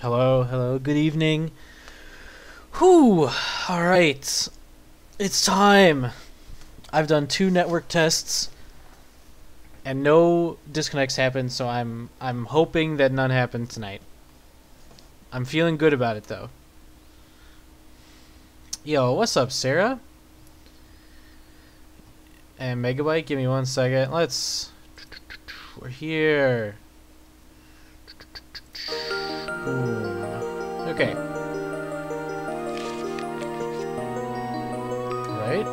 Hello, hello, good evening. Whew, alright. It's time. I've done two network tests and no disconnects happened, so I'm I'm hoping that none happen tonight. I'm feeling good about it though. Yo, what's up, Sarah? And Megabyte, give me one second. Let's we're here. Boom. Okay. Right?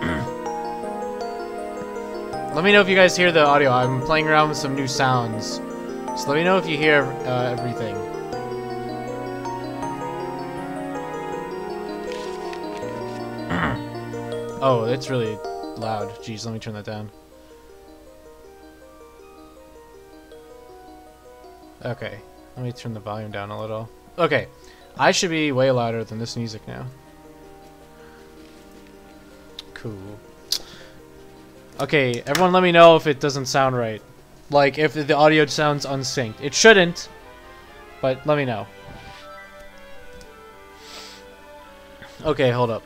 let me know if you guys hear the audio. I'm playing around with some new sounds. So let me know if you hear uh, everything. oh, it's really loud. Jeez, let me turn that down. Okay, let me turn the volume down a little. Okay, I should be way louder than this music now. Cool. Okay, everyone let me know if it doesn't sound right. Like, if the audio sounds unsynced. It shouldn't, but let me know. Okay, hold up.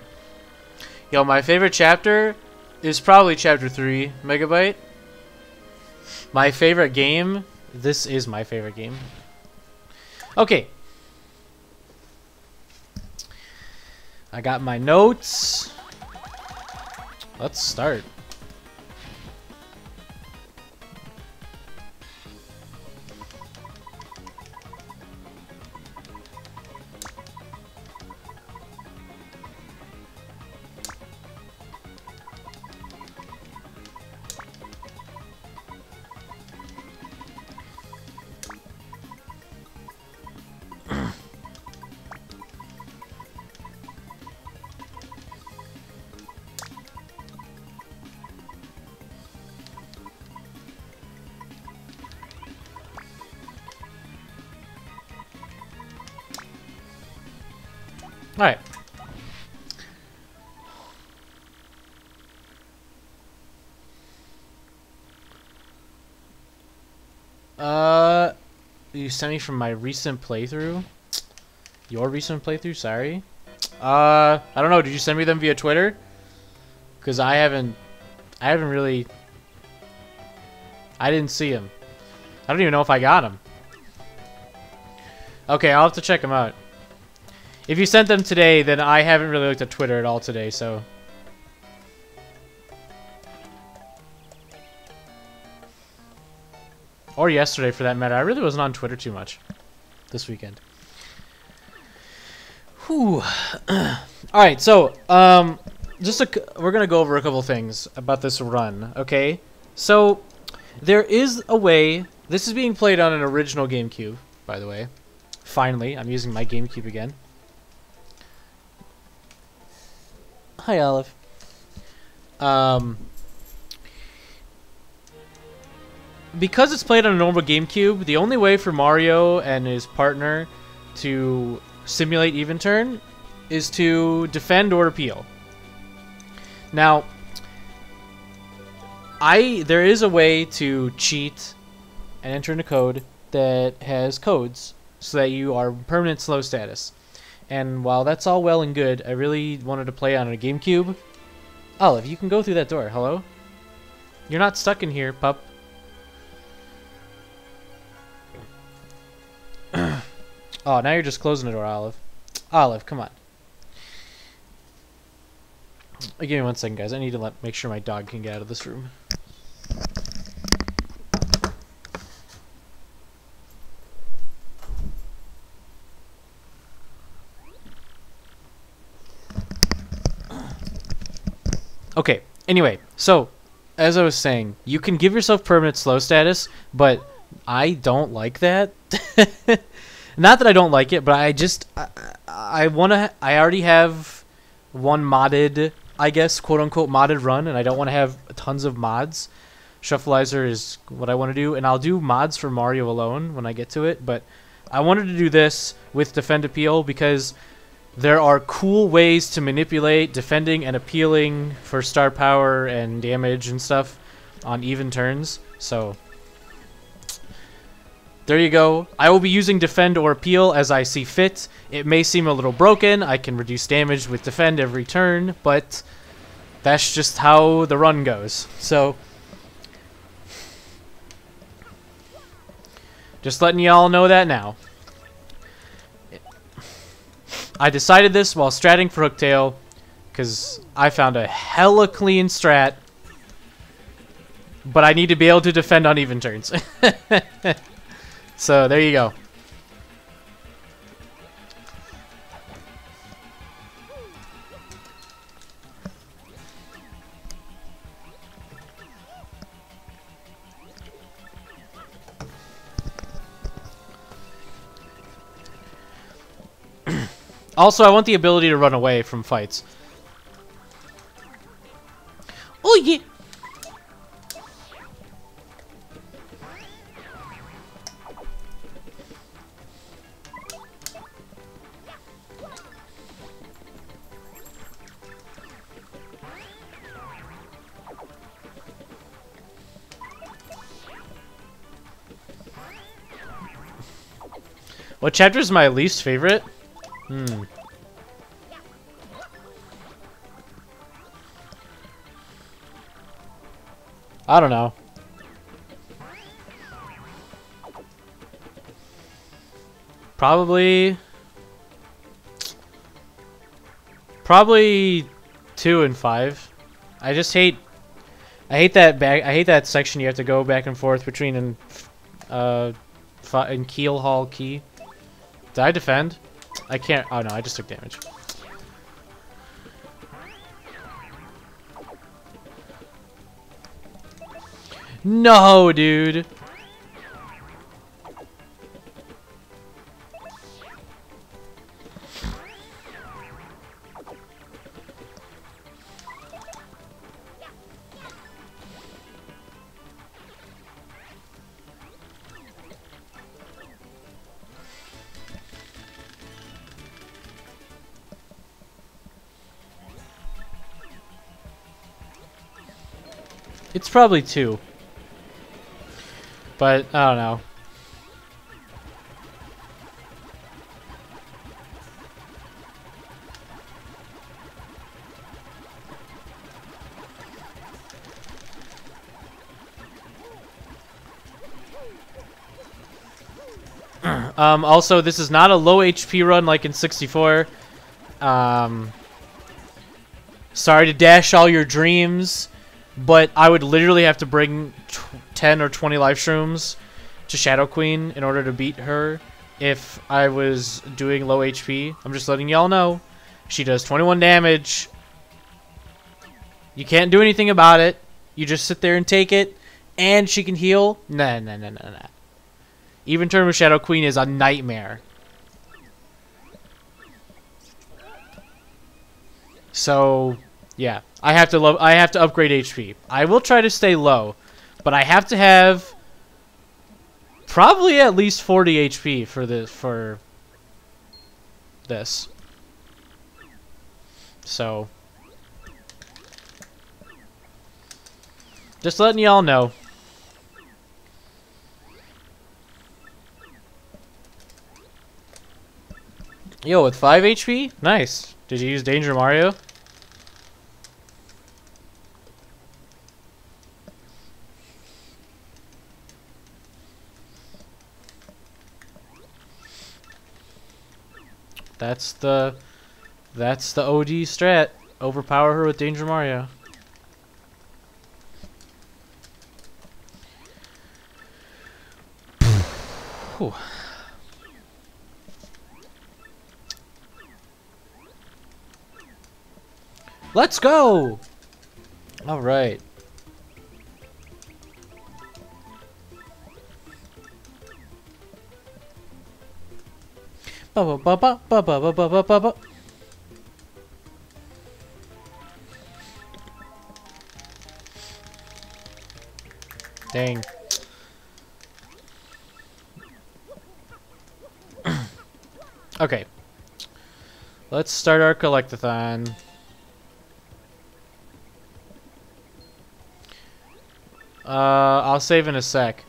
Yo, my favorite chapter is probably chapter 3, Megabyte. My favorite game this is my favorite game. Okay. I got my notes. Let's start. Uh, you sent me from my recent playthrough? Your recent playthrough? Sorry. Uh, I don't know. Did you send me them via Twitter? Because I haven't, I haven't really, I didn't see them. I don't even know if I got them. Okay, I'll have to check them out. If you sent them today, then I haven't really looked at Twitter at all today, so... Or yesterday, for that matter. I really wasn't on Twitter too much this weekend. Whew. Alright, so, um, just a, we're to go over a couple things about this run, okay? So, there is a way... This is being played on an original GameCube, by the way. Finally, I'm using my GameCube again. Hi, Olive. Um, because it's played on a normal GameCube, the only way for Mario and his partner to simulate even turn is to defend or appeal. Now, I there is a way to cheat and enter in a code that has codes so that you are permanent slow status. And while that's all well and good, I really wanted to play on a GameCube. Olive, you can go through that door. Hello? You're not stuck in here, pup. Oh, now you're just closing the door, Olive. Olive, come on. Give me one second, guys. I need to let make sure my dog can get out of this room. Okay, anyway, so, as I was saying, you can give yourself permanent slow status, but I don't like that. Not that I don't like it, but I just, I, I want to, I already have one modded, I guess, quote-unquote modded run, and I don't want to have tons of mods. Shufflizer is what I want to do, and I'll do mods for Mario alone when I get to it, but I wanted to do this with Defend Appeal because there are cool ways to manipulate defending and appealing for star power and damage and stuff on even turns. So there you go. I will be using defend or appeal as I see fit. It may seem a little broken. I can reduce damage with defend every turn, but that's just how the run goes. So, just letting y'all know that now. I decided this while stratting for Hooktail, because I found a hella clean strat, but I need to be able to defend on even turns. so there you go. Also, I want the ability to run away from fights. Oh, yeah. What chapter is my least favorite? Hmm. I don't know. Probably... Probably two and five. I just hate... I hate that back. I hate that section you have to go back and forth between and uh, and Keelhaul Key. Did I defend? I can't. Oh no, I just took damage. No, dude. It's probably two. But, I don't know. um, also, this is not a low HP run like in 64. Um, sorry to dash all your dreams. But I would literally have to bring 10 or 20 life shrooms to Shadow Queen in order to beat her if I was doing low HP. I'm just letting y'all know. She does 21 damage. You can't do anything about it. You just sit there and take it. And she can heal. Nah, nah, nah, nah, nah. Even turn with Shadow Queen is a nightmare. So, yeah. I have to love. I have to upgrade HP. I will try to stay low, but I have to have probably at least 40 HP for this for this. So just letting y'all know. Yo, with 5 HP? Nice. Did you use Danger Mario? That's the that's the OD strat. Overpower her with Danger Mario. Let's go! Alright. Ba ba ba ba ba ba ba ba ba ba. Dang. okay. Let's start our collectathon. Uh, I'll save in a sec.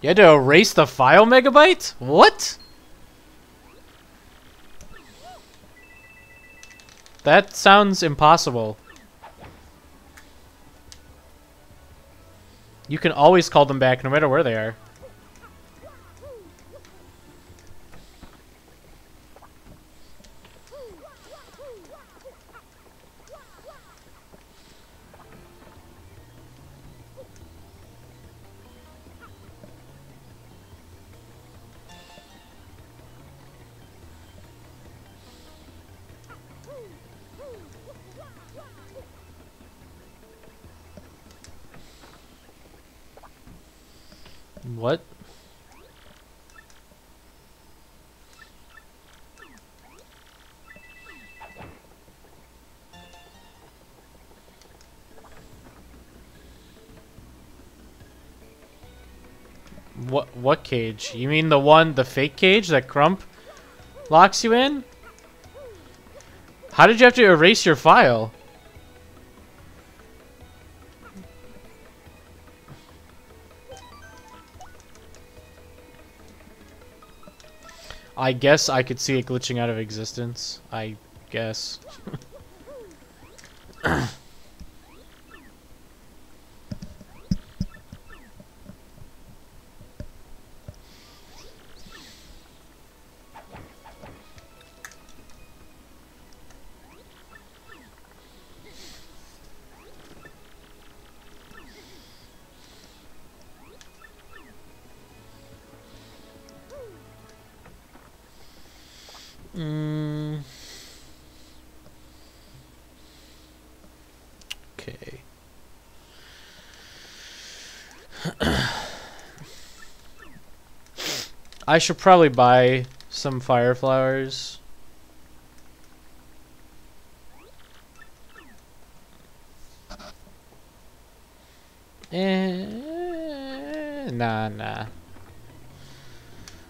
You had to erase the file megabyte? What? That sounds impossible. You can always call them back no matter where they are. Cage? You mean the one, the fake cage that Crump locks you in? How did you have to erase your file? I guess I could see it glitching out of existence. I guess. I should probably buy some fire flowers. Eh, nah, nah.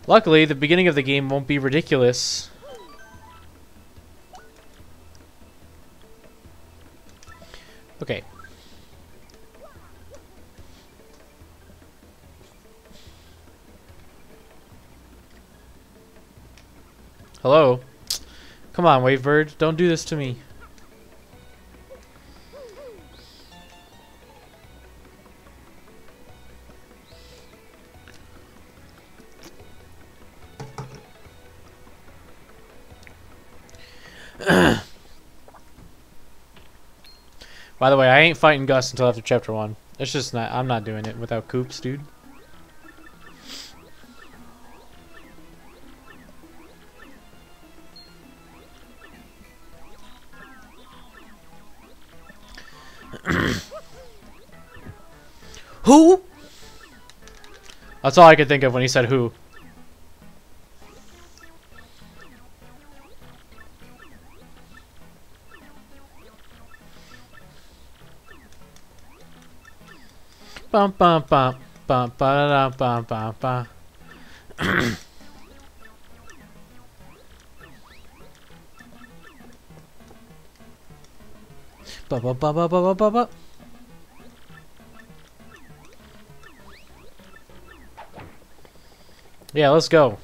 Luckily, the beginning of the game won't be ridiculous. On, Wavebird. Don't do this to me. By the way, I ain't fighting Gus until after chapter one. It's just not. I'm not doing it without Koops, dude. That's all I could think of when he said who. Bum bum bum bum ba da bum bum bum. Ba ba ba ba ba ba ba ba. Yeah, let's go.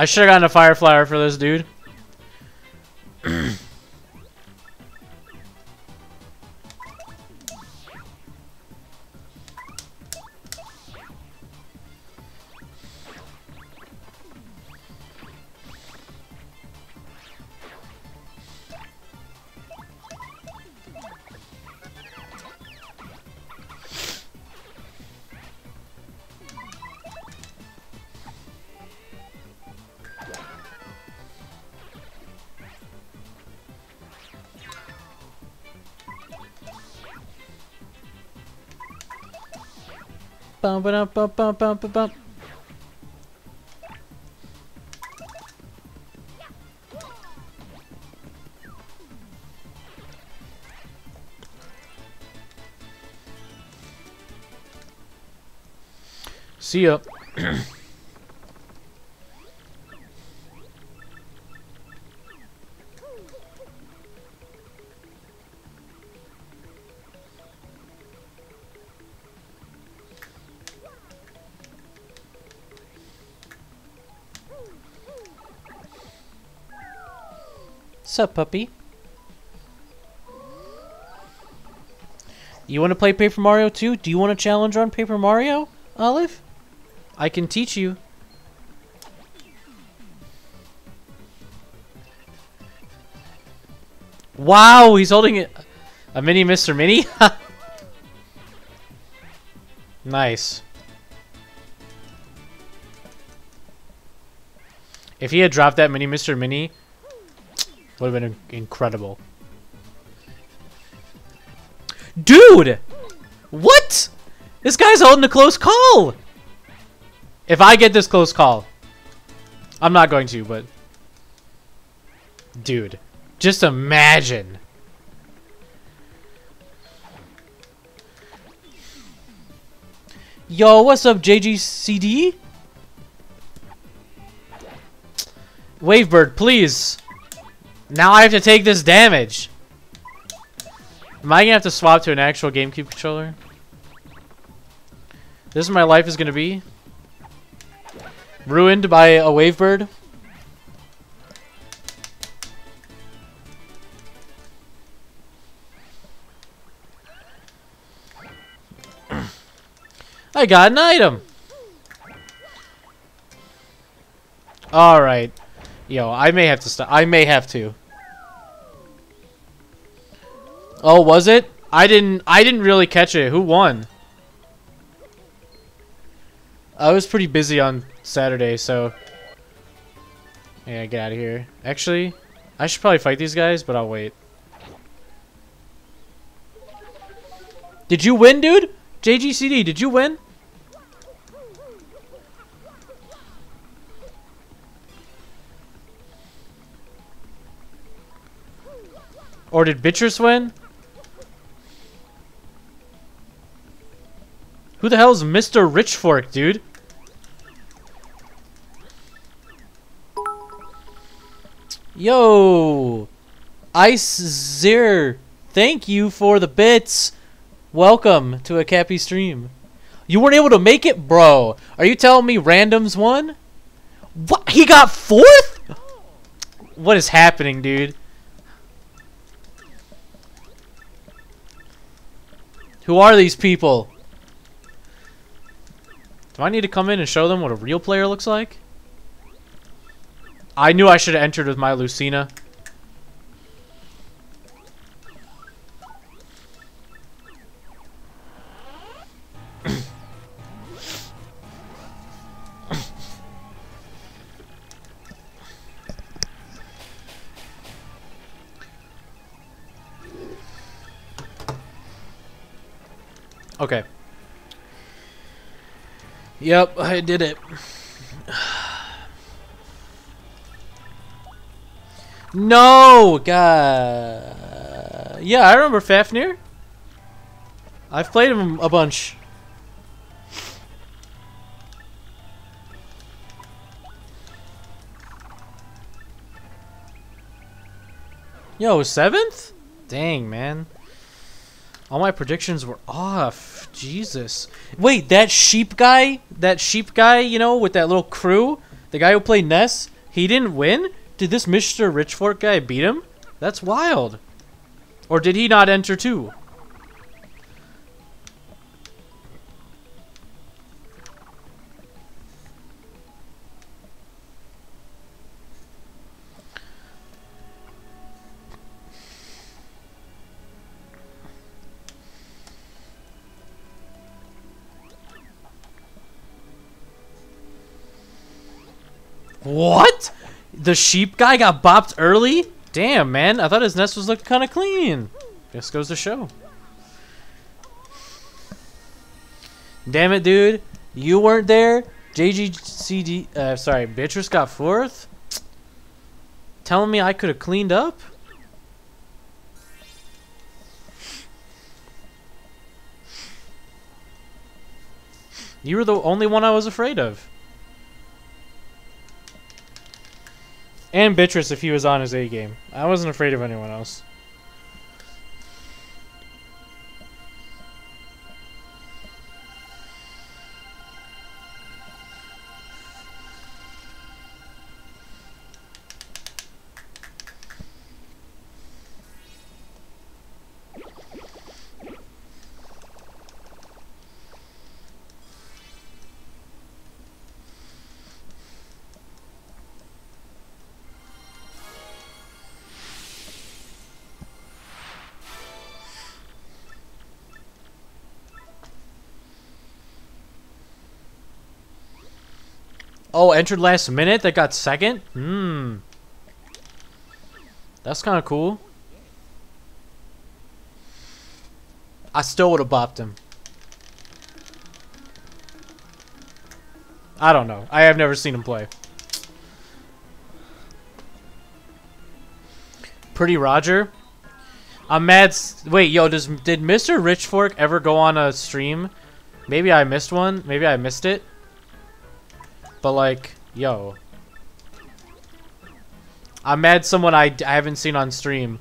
I should have gotten a fire flower for this dude. See ya. Sup, puppy? You want to play Paper Mario too? Do you want a challenge on Paper Mario, Olive? I can teach you. Wow, he's holding it. A mini Mr. Mini? nice. If he had dropped that mini Mr. Mini, would have been incredible. Dude! What? This guy's holding a close call! If I get this close call, I'm not going to, but... Dude, just imagine. Yo, what's up, JGCD? Wavebird, please. Now I have to take this damage. Am I gonna have to swap to an actual GameCube controller? This is my life is gonna be. Ruined by a Wavebird. I got an item. All right. Yo, I may have to stop. I may have to. Oh, was it? I didn't I didn't really catch it. Who won? I was pretty busy on Saturday, so yeah, get out of here. Actually, I should probably fight these guys, but I'll wait. Did you win, dude? JGCD, did you win? Or did Bitchers win? Who the hell is Mr. Richfork, dude? Yo! Ice Zir, thank you for the bits. Welcome to a Kappy stream. You weren't able to make it? Bro, are you telling me randoms won? What? He got fourth? What is happening, dude? Who are these people? Do I need to come in and show them what a real player looks like? I knew I should have entered with my Lucina. okay. Yep, I did it. no! God. Yeah, I remember Fafnir. I've played him a bunch. Yo, seventh? Dang, man. All my predictions were off. Jesus. Wait, that sheep guy? That sheep guy, you know, with that little crew? The guy who played Ness? He didn't win? Did this Mr. Richfork guy beat him? That's wild. Or did he not enter too? What? The sheep guy got bopped early? Damn, man. I thought his Ness was looking kind of clean. Just goes to show. Damn it, dude. You weren't there. JGCD. Uh, sorry, Beatrice got fourth. Telling me I could have cleaned up. You were the only one I was afraid of. And Beatrice if he was on his A game. I wasn't afraid of anyone else. Oh, entered last minute that got second? Hmm. That's kind of cool. I still would have bopped him. I don't know. I have never seen him play. Pretty Roger. I'm mad. Wait, yo, does did Mr. Richfork ever go on a stream? Maybe I missed one. Maybe I missed it. But like, yo. I'm mad someone I, I haven't seen on stream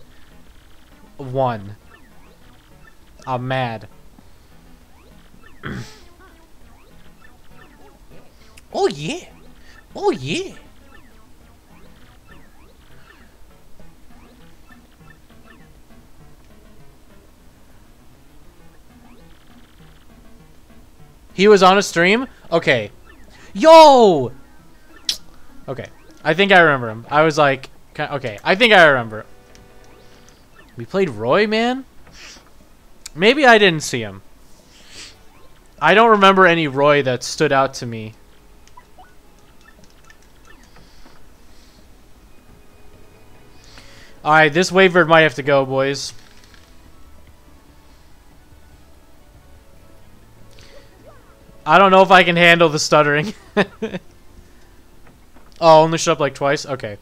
won. I'm mad. oh yeah. Oh yeah. He was on a stream? Okay. Yo! Okay. I think I remember him. I was like, okay, I think I remember. We played Roy, man? Maybe I didn't see him. I don't remember any Roy that stood out to me. Alright, this wavebird might have to go, boys. I don't know if I can handle the stuttering. oh, only shut up like twice? Okay.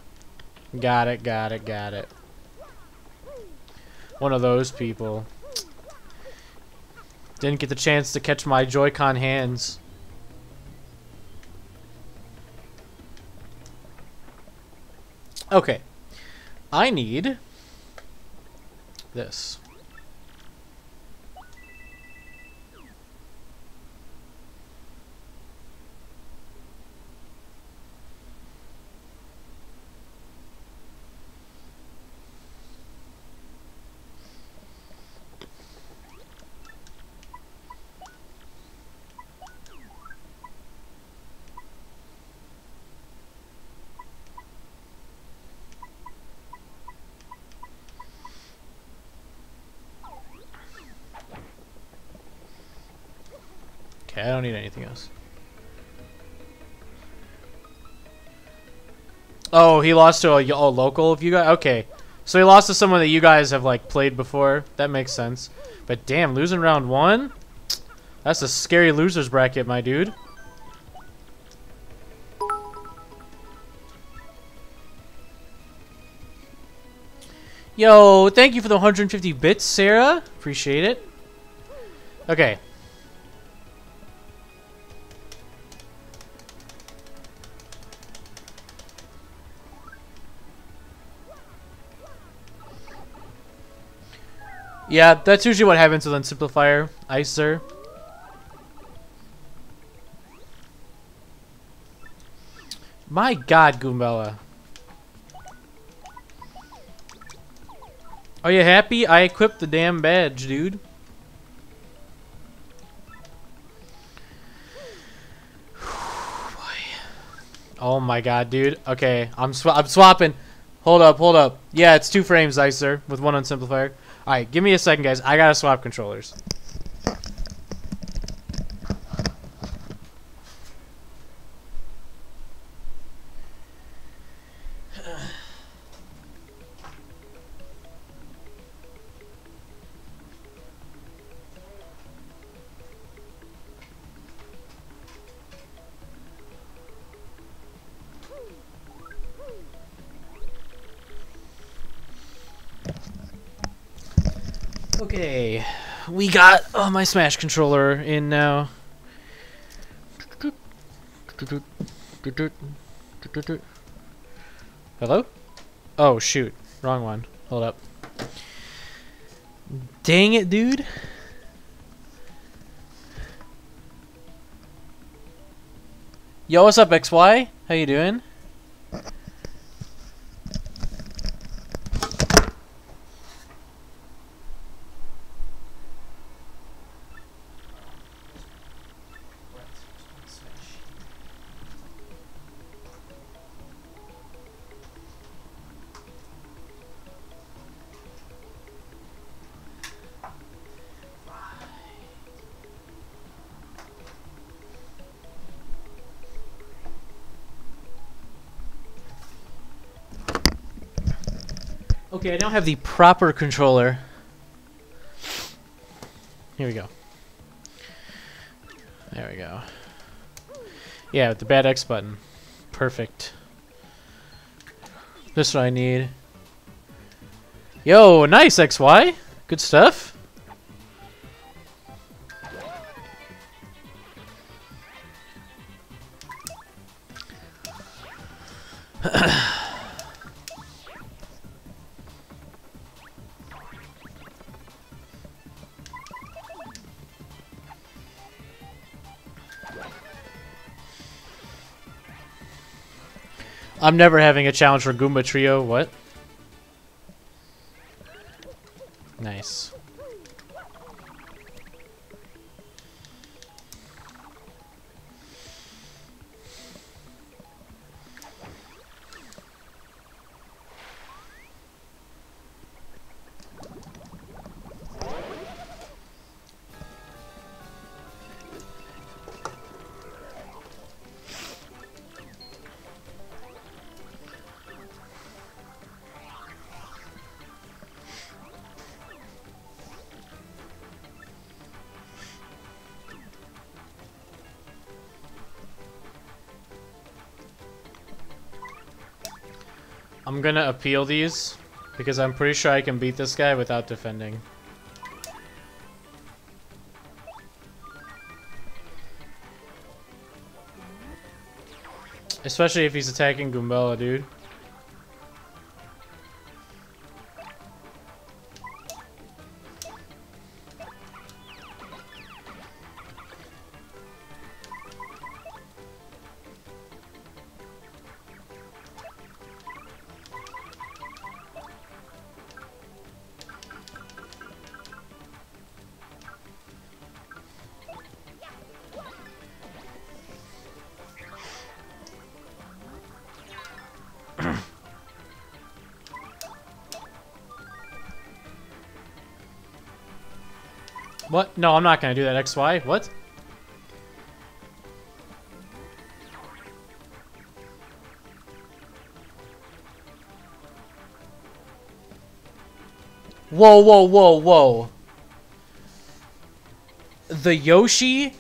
Got it, got it, got it. One of those people. Didn't get the chance to catch my Joy-Con hands. Okay. I need this. Okay, I don't need anything else. Oh, he lost to a, a oh, local of you guys? Okay. So he lost to someone that you guys have, like, played before. That makes sense. But damn, losing round one? That's a scary loser's bracket, my dude. Yo, thank you for the 150 bits, Sarah. Appreciate it. Okay. Yeah, that's usually what happens with Unsimplifier, Icer. My god, Goombella. Are you happy? I equipped the damn badge, dude. oh my god, dude. Okay, I'm sw I'm swapping. Hold up, hold up. Yeah, it's two frames, Icer, with one Unsimplifier. Alright, give me a second, guys. I gotta swap controllers. Got oh, my Smash controller in now. Hello? Oh shoot, wrong one. Hold up. Dang it, dude. Yo, what's up, XY? How you doing? Have the proper controller. Here we go. There we go. Yeah, with the bad X button. Perfect. This is what I need. Yo, nice XY. Good stuff. I'm never having a challenge for Goomba Trio. What? I'm gonna appeal these because I'm pretty sure I can beat this guy without defending. Especially if he's attacking Goombella, dude. No, I'm not gonna do that, XY. What? Whoa, whoa, whoa, whoa. The Yoshi,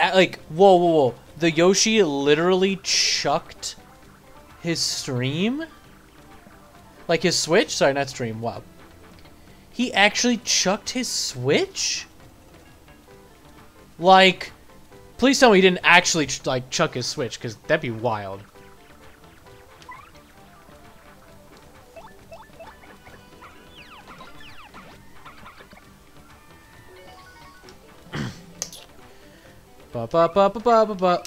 like, whoa, whoa, whoa. The Yoshi literally chucked his stream? Like his Switch? Sorry, not stream, wow. He actually chucked his Switch? Like, please tell me he didn't actually, like, chuck his Switch, because that'd be wild. ba ba ba ba ba ba ba.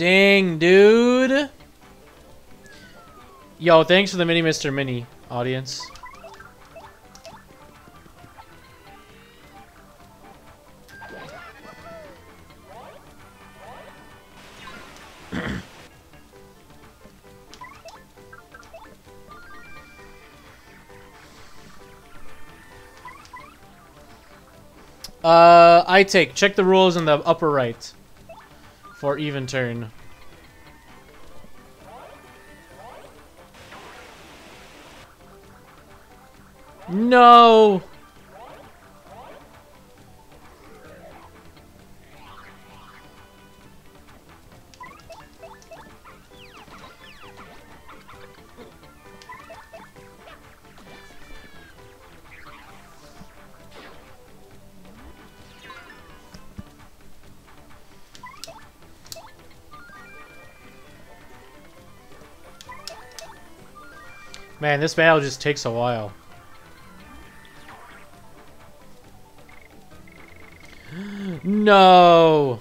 Dang, dude. Yo, thanks for the mini Mr. Mini, audience. uh, I take. Check the rules in the upper right for even turn. No! This battle just takes a while. no!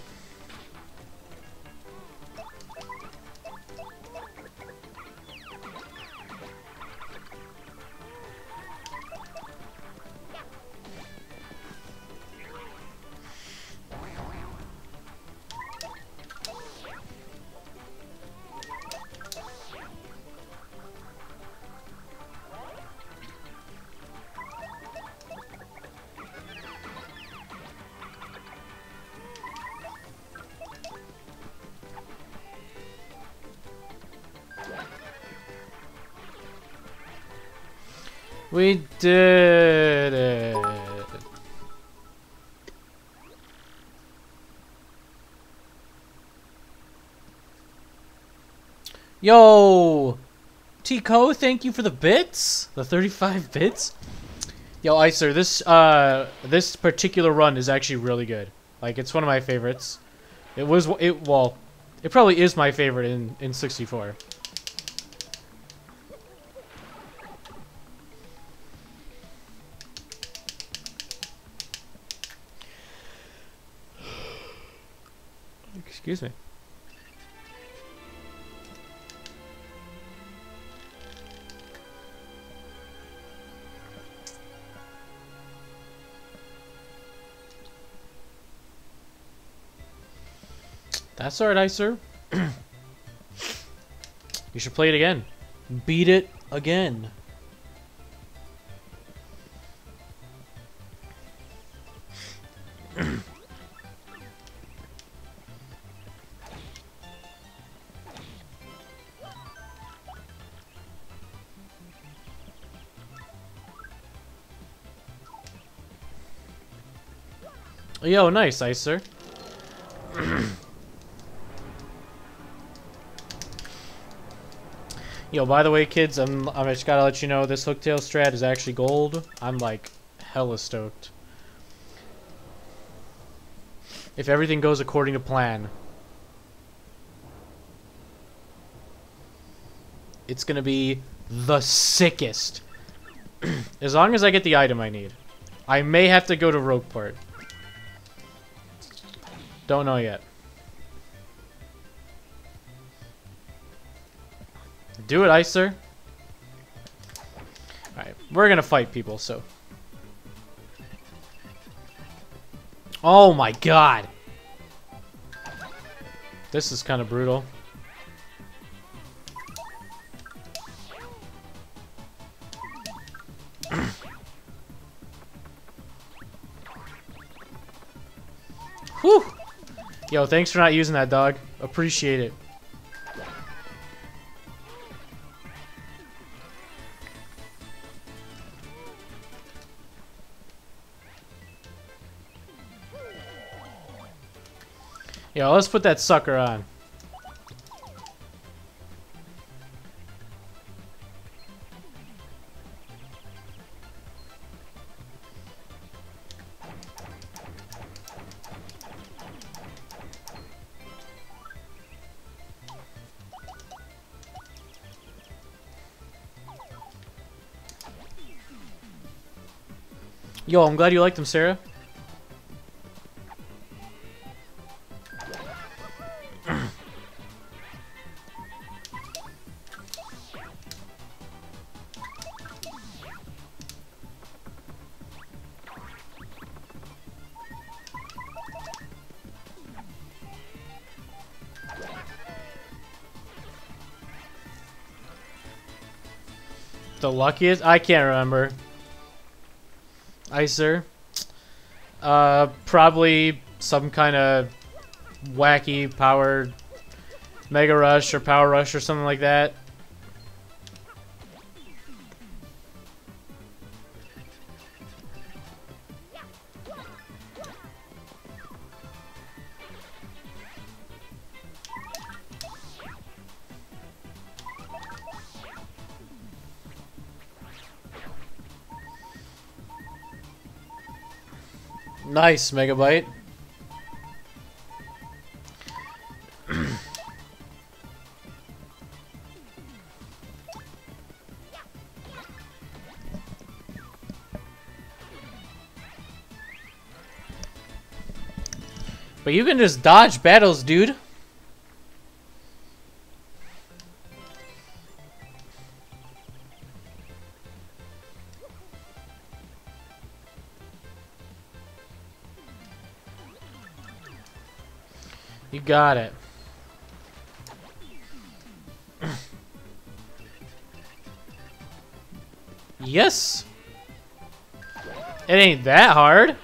Yo! Tico, thank you for the bits? The 35 bits? Yo, Icer, this uh this particular run is actually really good. Like it's one of my favorites. It was it well, it probably is my favorite in in 64. Excuse me. That's alright, Icer. you should play it again. Beat it again. Yo, nice, Icer. Yo, by the way, kids, I'm, I just gotta let you know this Hooktail strat is actually gold. I'm like hella stoked. If everything goes according to plan. It's gonna be the sickest. as long as I get the item I need. I may have to go to Rogueport. Don't know yet. Do it, Icer. Alright, we're gonna fight people, so. Oh my god! This is kind of brutal. Whew! Yo, thanks for not using that, dog. Appreciate it. Let's put that sucker on. Yo, I'm glad you liked them, Sarah. Luckiest? I can't remember. Icer. Uh, probably some kind of wacky power Mega Rush or Power Rush or something like that. Nice, Megabyte. but you can just dodge battles, dude. Got it. yes! It ain't that hard.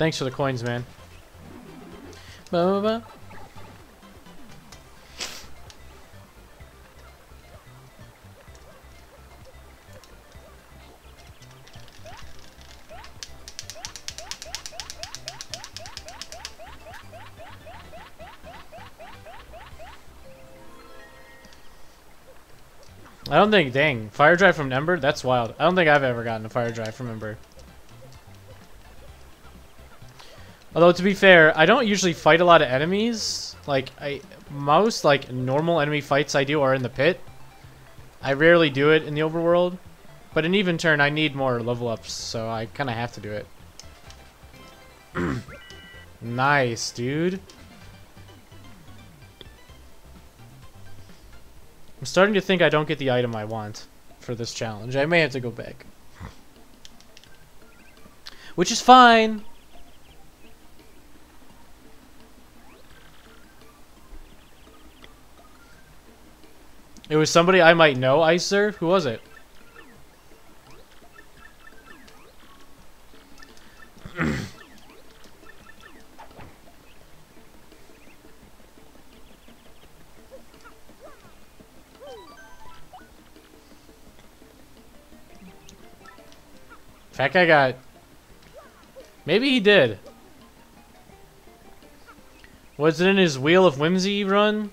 Thanks for the coins, man. I don't think, dang, fire drive from Ember? That's wild. I don't think I've ever gotten a fire drive from Ember. Although to be fair, I don't usually fight a lot of enemies. Like I most like normal enemy fights I do are in the pit. I rarely do it in the overworld. But in even turn I need more level ups, so I kinda have to do it. nice, dude. I'm starting to think I don't get the item I want for this challenge. I may have to go back. Which is fine. It was somebody I might know, Icer? Who was it? That guy got... Maybe he did. Was it in his Wheel of Whimsy run?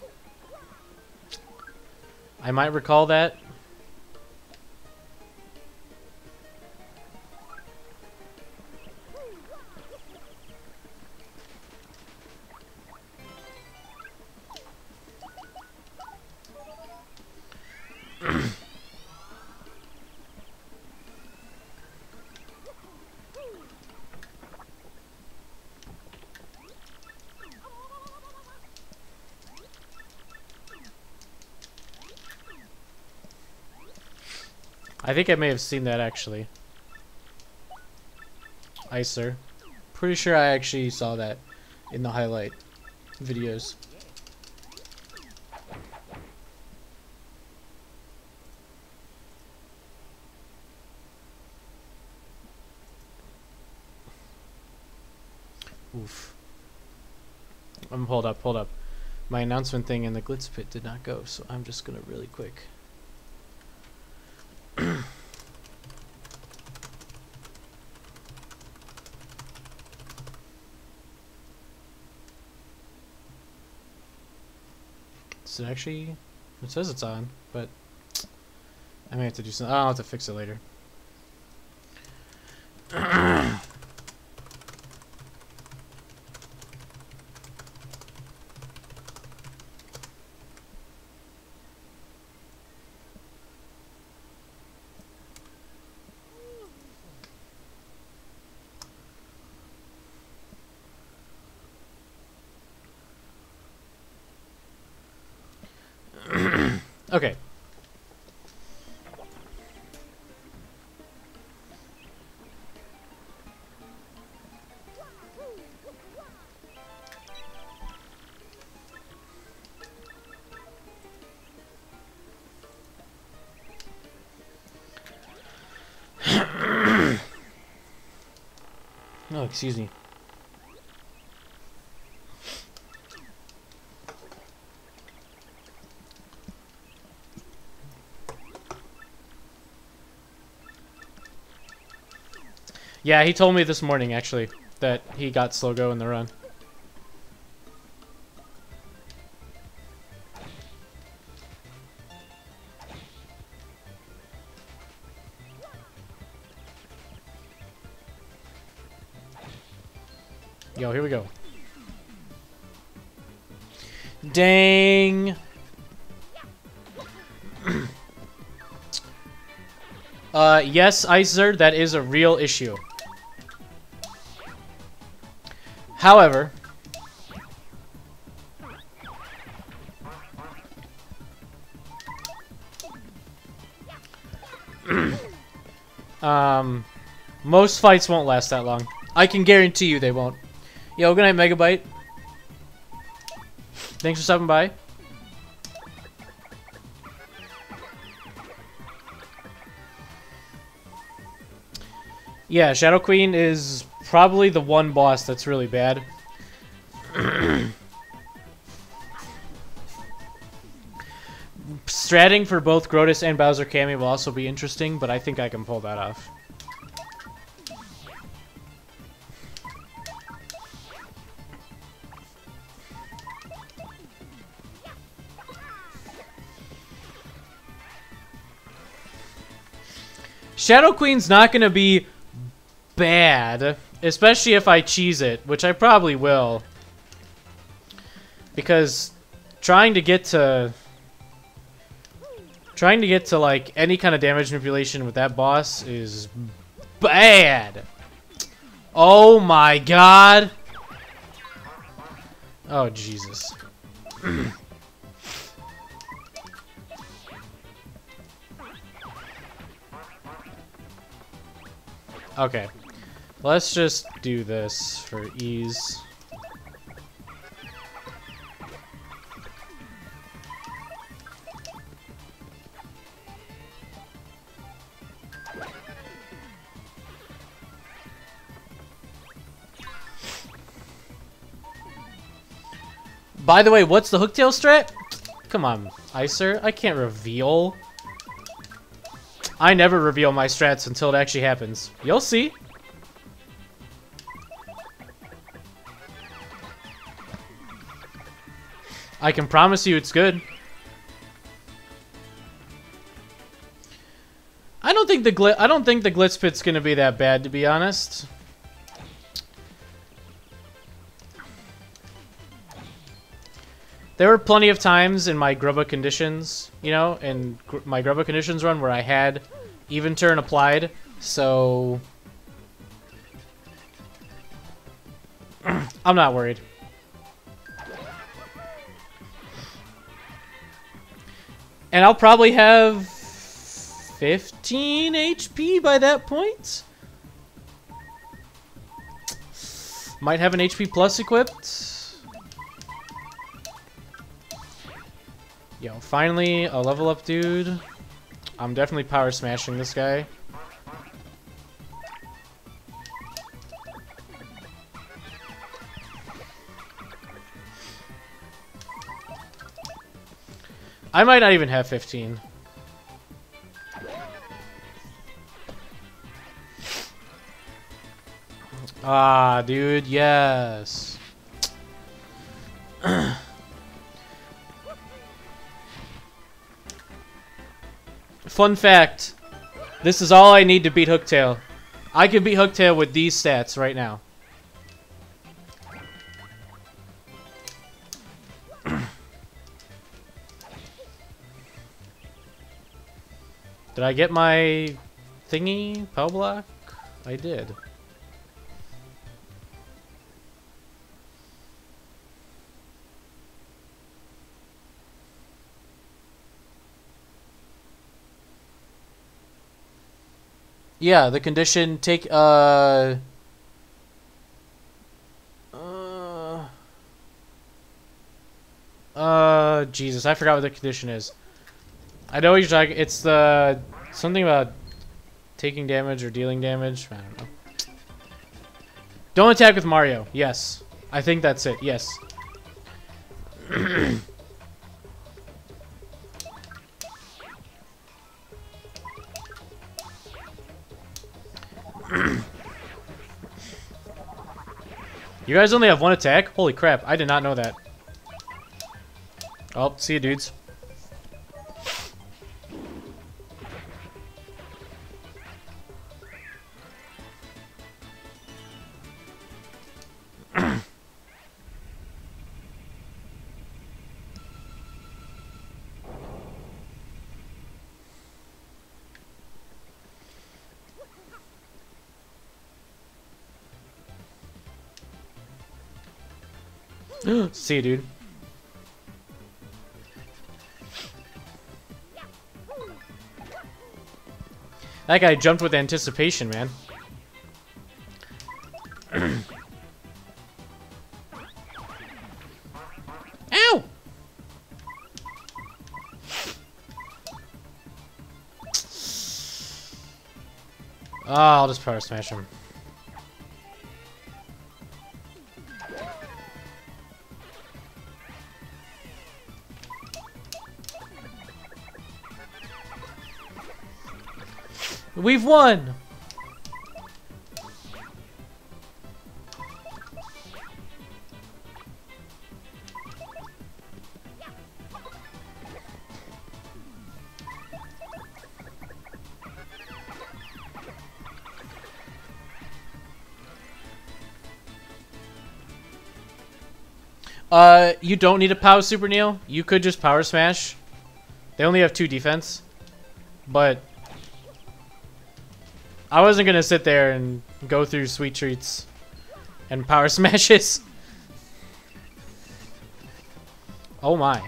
I might recall that. I think I may have seen that actually. Icer. Pretty sure I actually saw that in the highlight videos. Oof. I'm um, hold up, hold up. My announcement thing in the glitz pit did not go, so I'm just gonna really quick. Is it actually... It says it's on, but... I may have to do something. I'll have to fix it later. Excuse me. Yeah, he told me this morning, actually, that he got slow go in the run. Yes, Icer, that is a real issue. However, um, most fights won't last that long. I can guarantee you they won't. Yo, good night, Megabyte. Thanks for stopping by. Yeah, Shadow Queen is probably the one boss that's really bad. Stratting for both Grodus and Bowser Kammy will also be interesting, but I think I can pull that off. Shadow Queen's not going to be bad, especially if I cheese it, which I probably will. Because trying to get to... Trying to get to, like, any kind of damage manipulation with that boss is bad. Oh my god. Oh, Jesus. okay. Let's just do this for ease. By the way, what's the hooktail strat? Come on, Icer. I can't reveal. I never reveal my strats until it actually happens. You'll see. I can promise you it's good. I don't think the glit I don't think the glitz pit's gonna be that bad to be honest. There were plenty of times in my Grubba conditions, you know, in gr my Grubba conditions run where I had even turn applied, so I'm not worried. And I'll probably have 15 HP by that point. Might have an HP plus equipped. Yo, finally a level up dude. I'm definitely power smashing this guy. I might not even have 15. Ah, dude, yes. Fun fact. This is all I need to beat Hooktail. I can beat Hooktail with these stats right now. Did I get my thingy? Power block? I did. Yeah, the condition take uh uh, uh Jesus, I forgot what the condition is. I know you're talking. It's the something about taking damage or dealing damage. I don't know. Don't attack with Mario. Yes, I think that's it. Yes. you guys only have one attack? Holy crap, I did not know that. Oh, see you dudes. See you, dude. That guy jumped with anticipation, man. Ow! Oh, I'll just power smash him. We've won! Uh, you don't need a power super Neil. You could just power smash. They only have two defense. But I wasn't gonna sit there and go through sweet treats and power smashes. Oh my.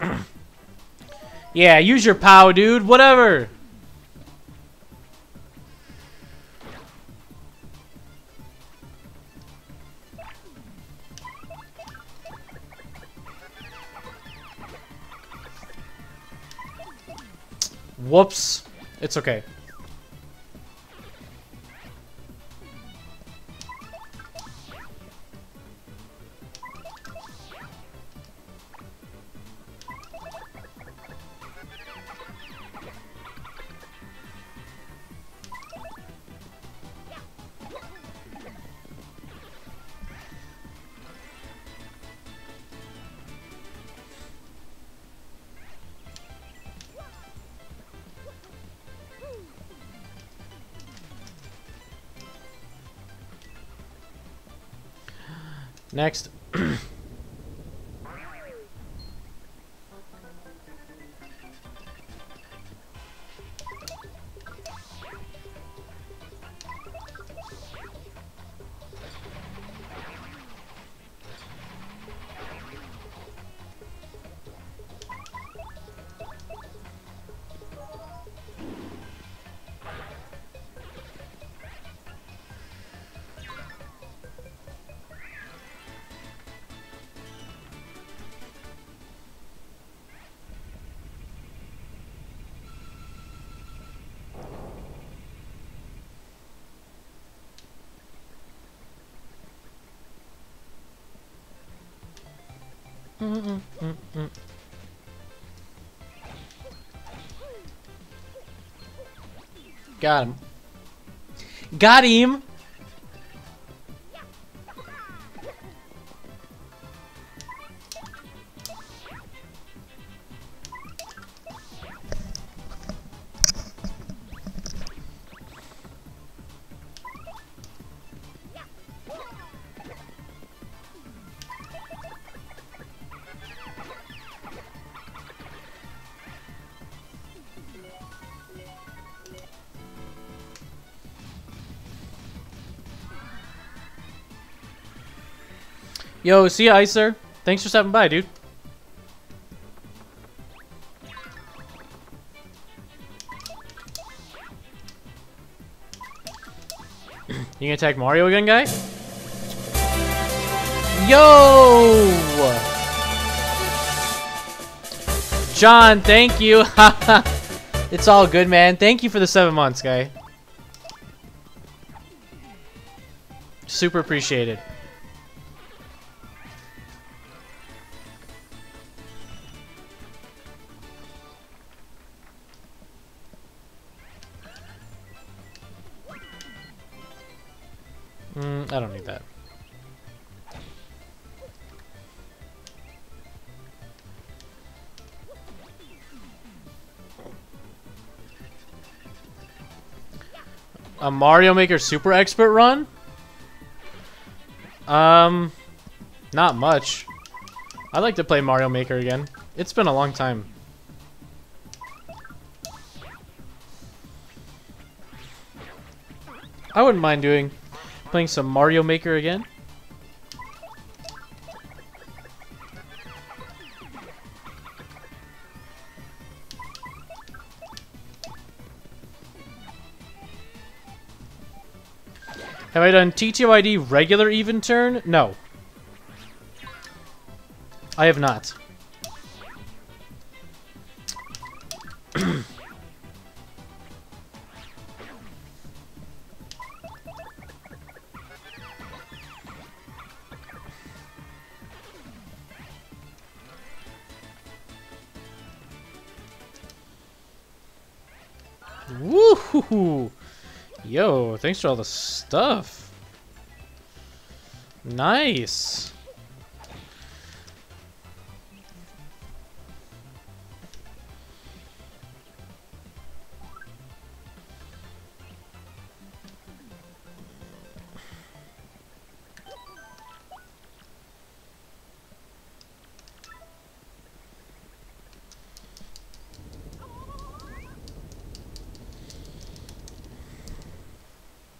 yeah, use your pow, dude. Whatever. It's okay. Next. Got him. Got him! Yo, see ya, Icer. Thanks for stopping by, dude. you gonna attack Mario again, guy? Yo! John, thank you. it's all good, man. Thank you for the seven months, guy. Super appreciated. Mario Maker Super Expert run? Um, not much. I'd like to play Mario Maker again. It's been a long time. I wouldn't mind doing playing some Mario Maker again. I done TTYD regular even turn? No. I have not. Woohoo! Yo, thanks for all the stuff. Nice.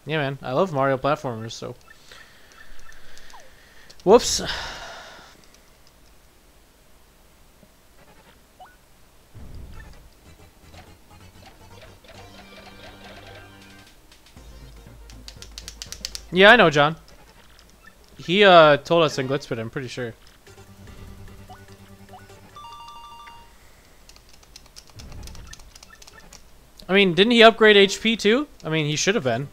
Yeah, man. I love Mario platformers, so. Whoops. Yeah, I know, John. He uh told us in Glitzpit, I'm pretty sure. I mean, didn't he upgrade HP too? I mean, he should have been.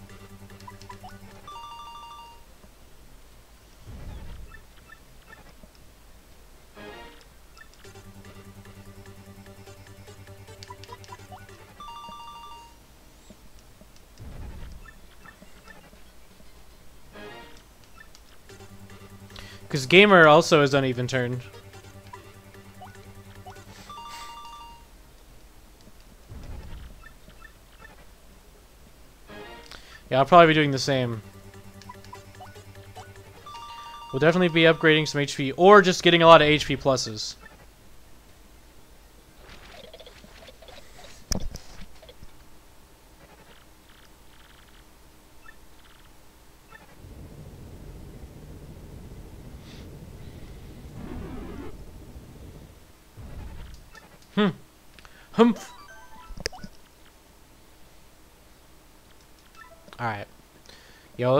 Gamer also is uneven turned. Yeah, I'll probably be doing the same. We'll definitely be upgrading some HP, or just getting a lot of HP pluses.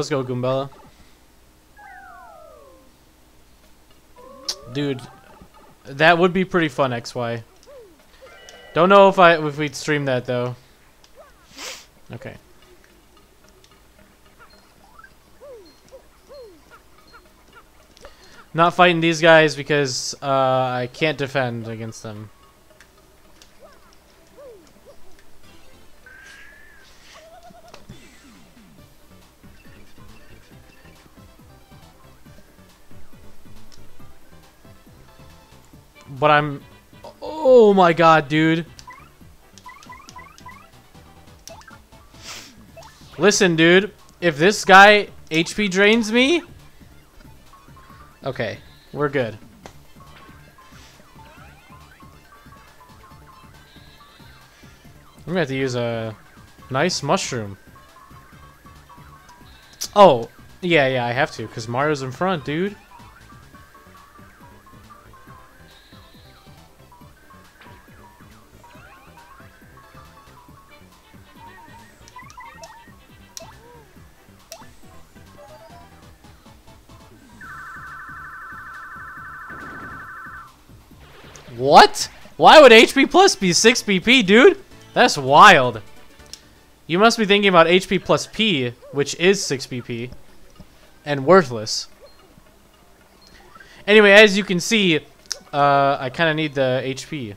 Let's go, Goombella. Dude, that would be pretty fun, XY. Don't know if I if we'd stream that though. Okay. Not fighting these guys because uh, I can't defend against them. But I'm... Oh my god, dude. Listen, dude. If this guy HP drains me... Okay, we're good. I'm gonna have to use a nice mushroom. Oh, yeah, yeah, I have to, because Mario's in front, dude. What? Why would HP plus be 6 BP, dude? That's wild. You must be thinking about HP plus P, which is 6 BP, and worthless. Anyway, as you can see, uh, I kind of need the HP.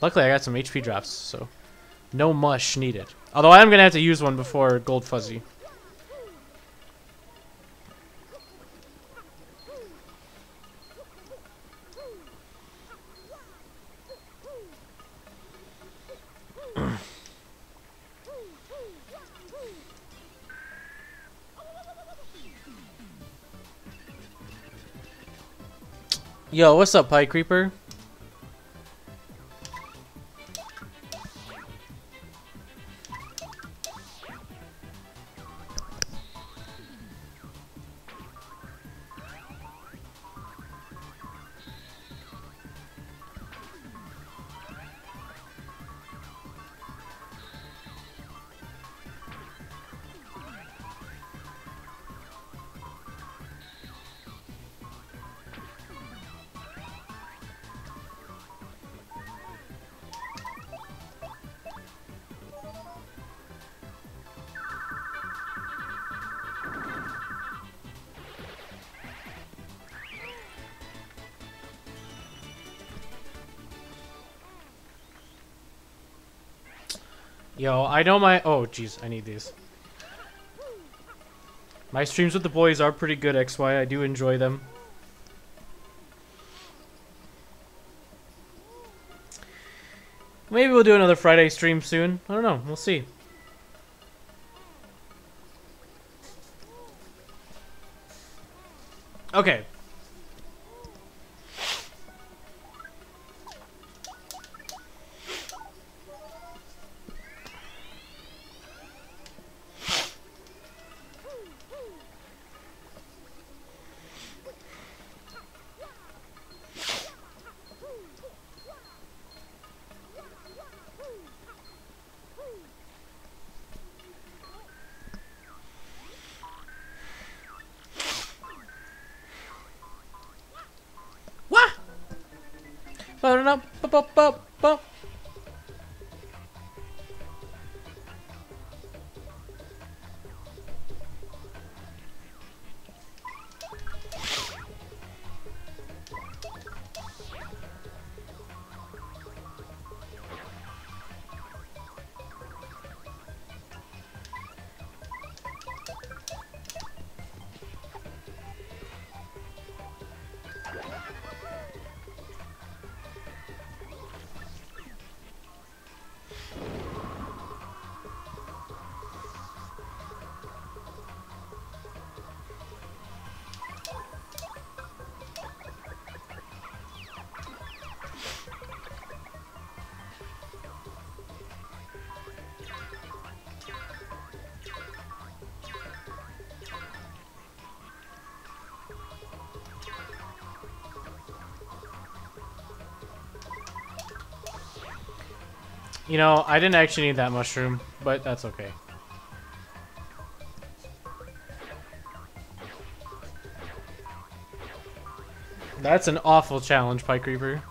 Luckily, I got some HP drops, so no mush needed. Although I am going to have to use one before Gold Fuzzy. Yo, what's up, Pie Creeper? I know my... Oh, jeez, I need these. My streams with the boys are pretty good, XY. I do enjoy them. Maybe we'll do another Friday stream soon. I don't know. We'll see. Okay. You know, I didn't actually need that mushroom, but that's okay. That's an awful challenge, Pike Creeper.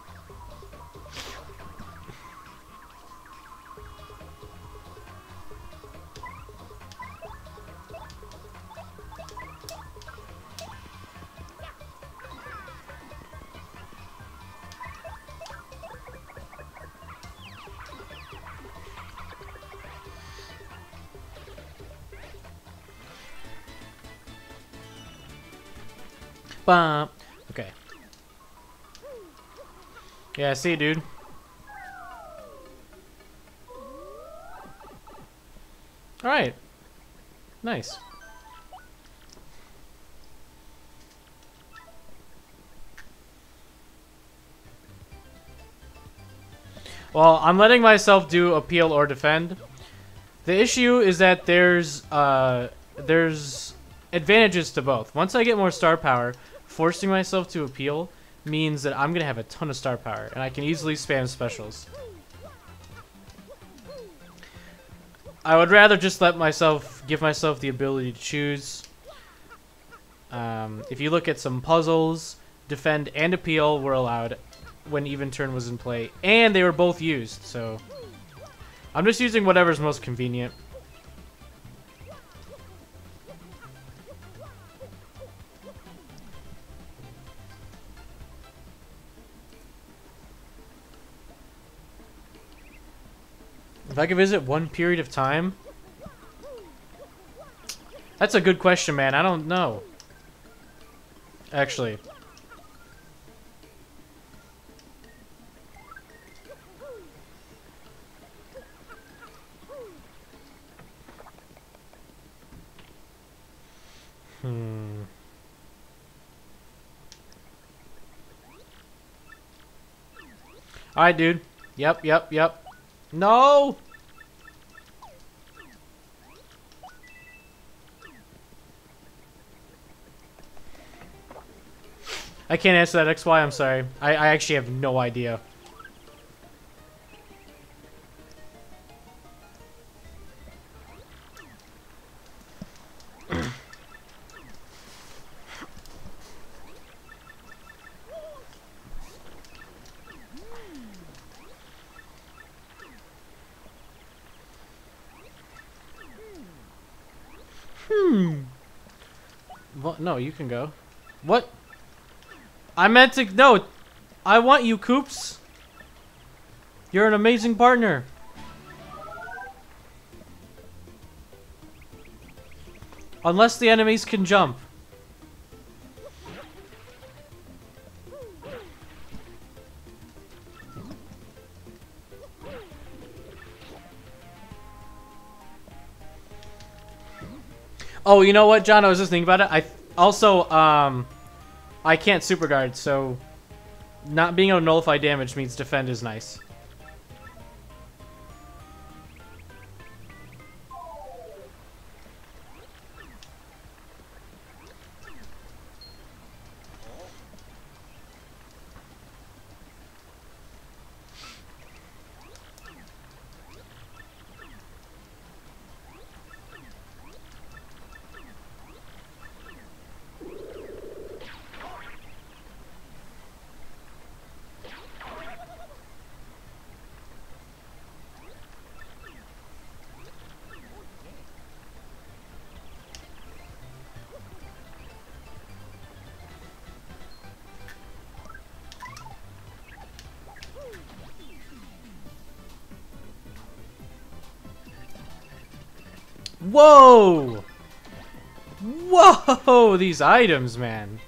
Bum. Okay. Yeah, I see, dude. All right. Nice. Well, I'm letting myself do appeal or defend. The issue is that there's uh there's advantages to both. Once I get more star power, forcing myself to appeal means that I'm gonna have a ton of star power, and I can easily spam specials. I would rather just let myself give myself the ability to choose. Um, if you look at some puzzles, defend and appeal were allowed when even turn was in play, and they were both used. So I'm just using whatever's most convenient. If I could visit one period of time, that's a good question, man. I don't know. Actually. Hmm. Alright, dude. Yep, yep, yep. No! I can't answer that XY, I'm sorry. I, I actually have no idea. hmm. Well, no, you can go. What? I meant to... No. I want you, Koops. You're an amazing partner. Unless the enemies can jump. Oh, you know what, John? I was just thinking about it. I also, um... I can't super guard, so not being able to nullify damage means defend is nice. Whoa! Whoa! These items, man.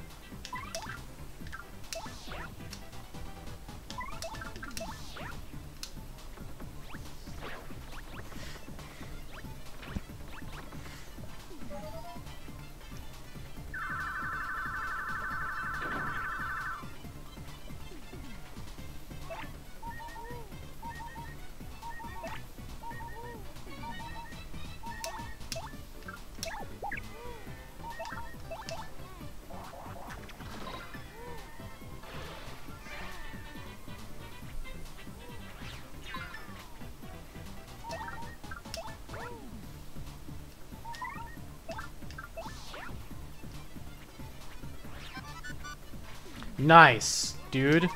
Nice, dude.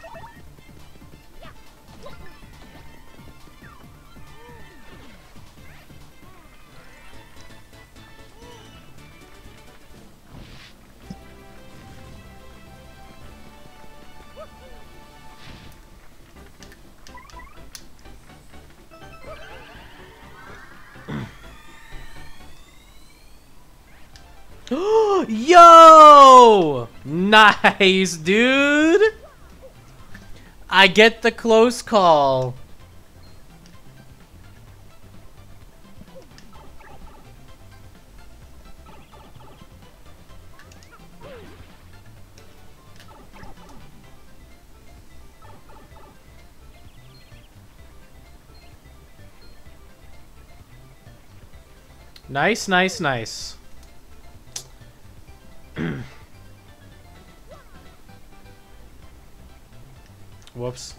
Nice, dude! I get the close call. Nice, nice, nice. Whoops.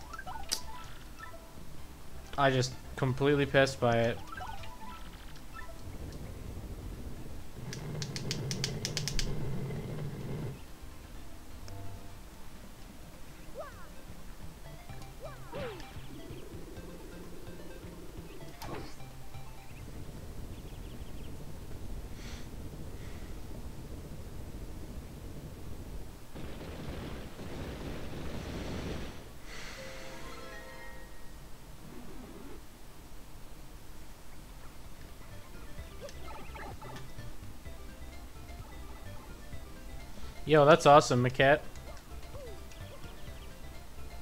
I just completely pissed by it. Yo, that's awesome, McCat.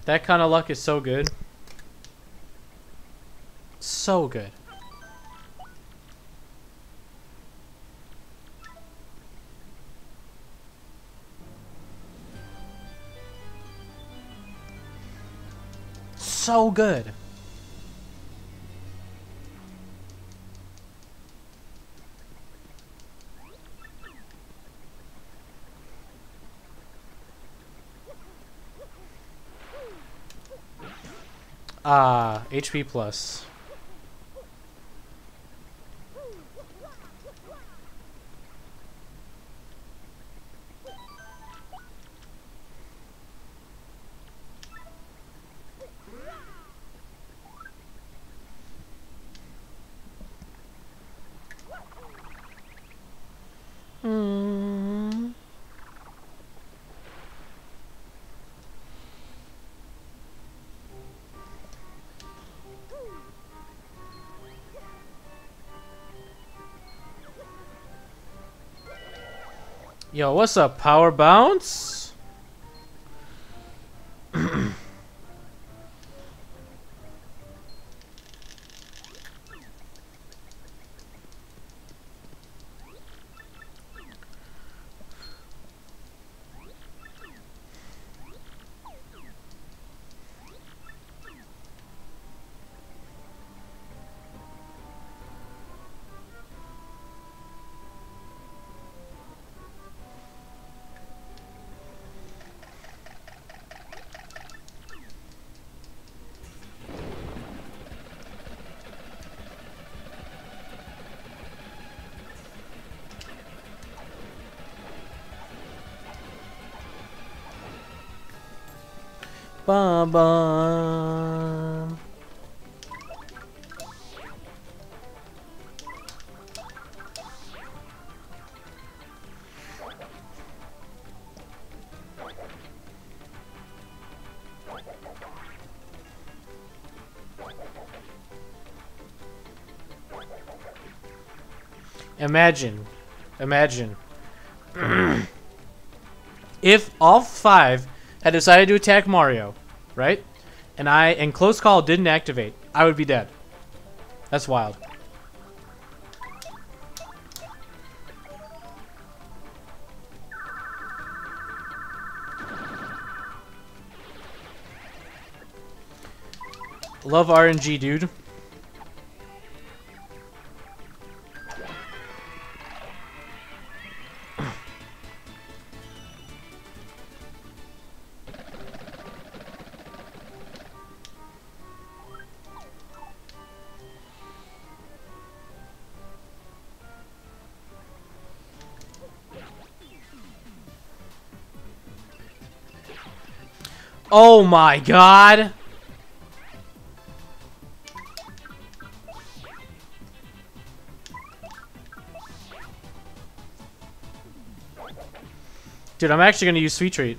That kind of luck is so good. So good. So good. Ah, HP plus. Yo, what's up, Power Bounce? Bum. Imagine, imagine, if all five had decided to attack Mario, right? And I and close call didn't activate, I would be dead. That's wild. Love RNG, dude. Oh my god! Dude, I'm actually gonna use Sweet Treat.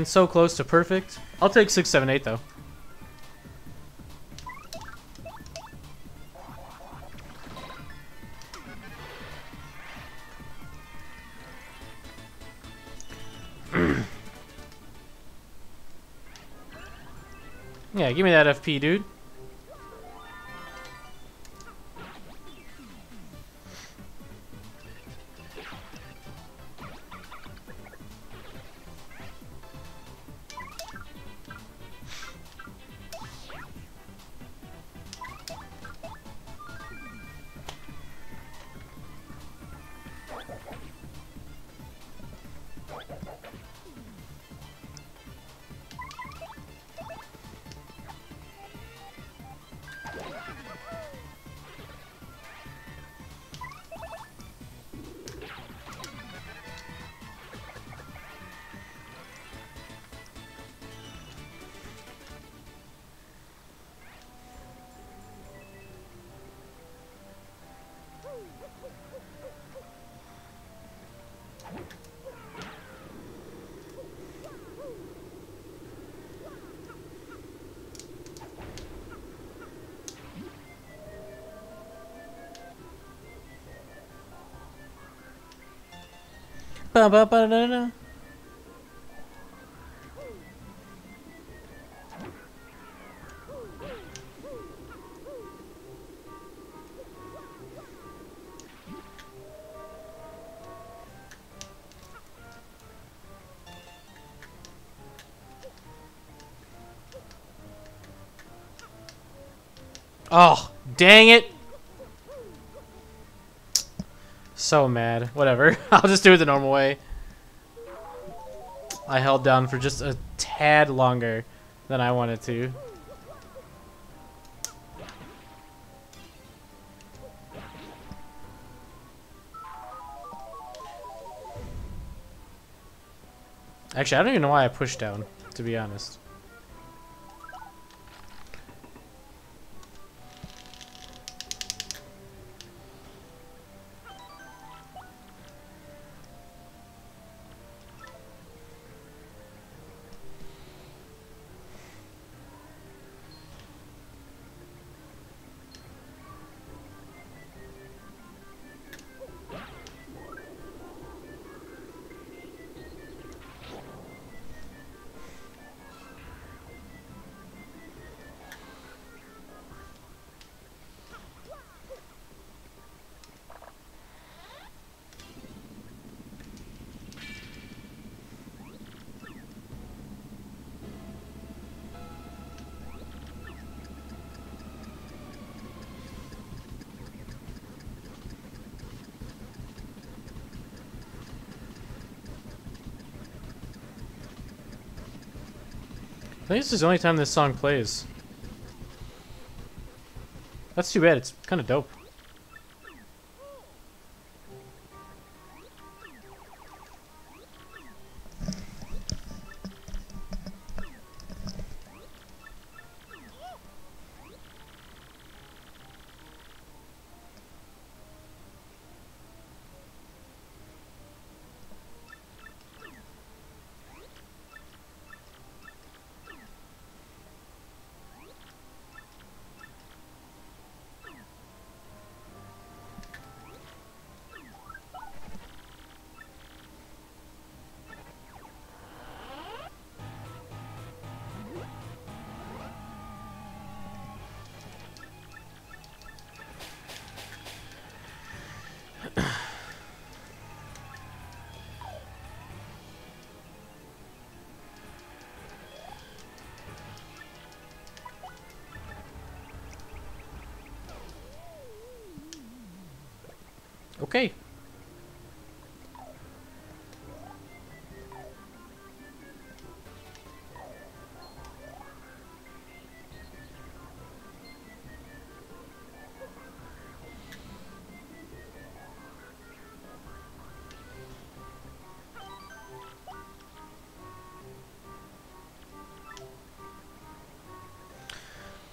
Man, so close to perfect. I'll take 6, 7, 8 though. yeah, give me that FP, dude. Ba-ba-ba-da-da. Oh, dang it! So mad. Whatever. I'll just do it the normal way. I held down for just a tad longer than I wanted to. Actually, I don't even know why I pushed down, to be honest. Think this is the only time this song plays. That's too bad. It's kind of dope.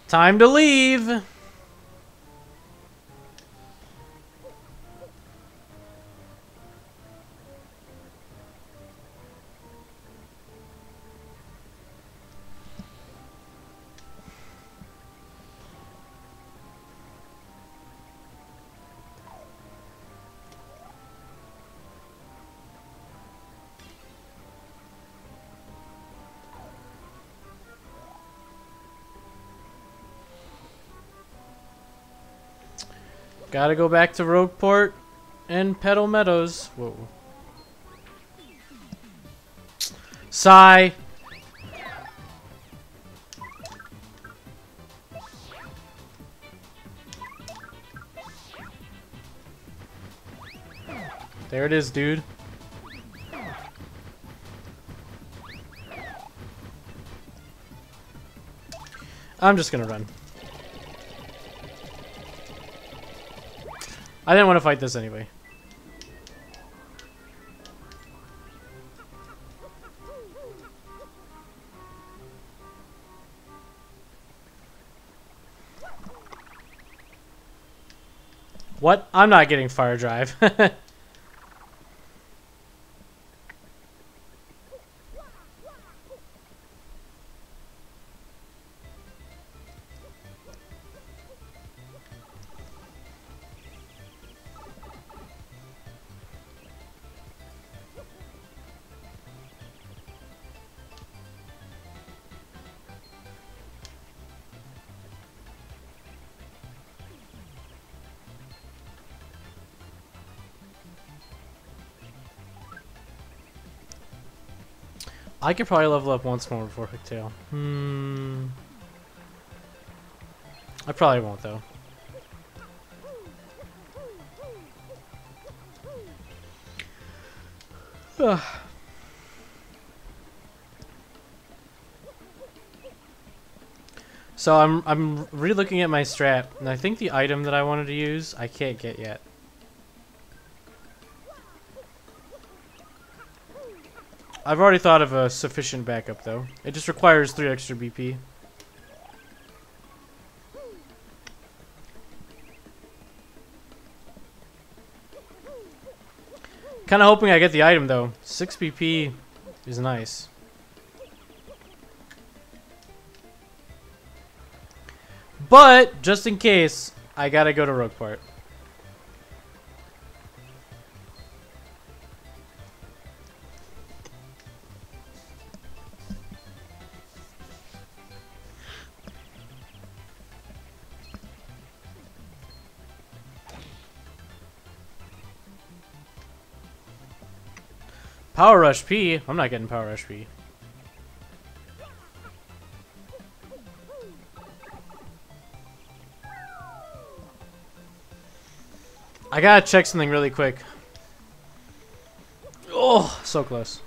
Time to leave. Gotta go back to Rogueport and Petal Meadows. Whoa. Sigh. There it is, dude. I'm just gonna run. I didn't want to fight this anyway. What? I'm not getting fire drive. I could probably level up once more before Hooktail. Hmm. I probably won't though. Ugh. So I'm I'm re-looking at my strap, and I think the item that I wanted to use I can't get yet. I've already thought of a sufficient backup though. It just requires three extra BP. Kind of hoping I get the item though. 6 BP is nice. But, just in case, I gotta go to Rogueport. Power Rush P? I'm not getting Power Rush P. I gotta check something really quick. Oh, so close.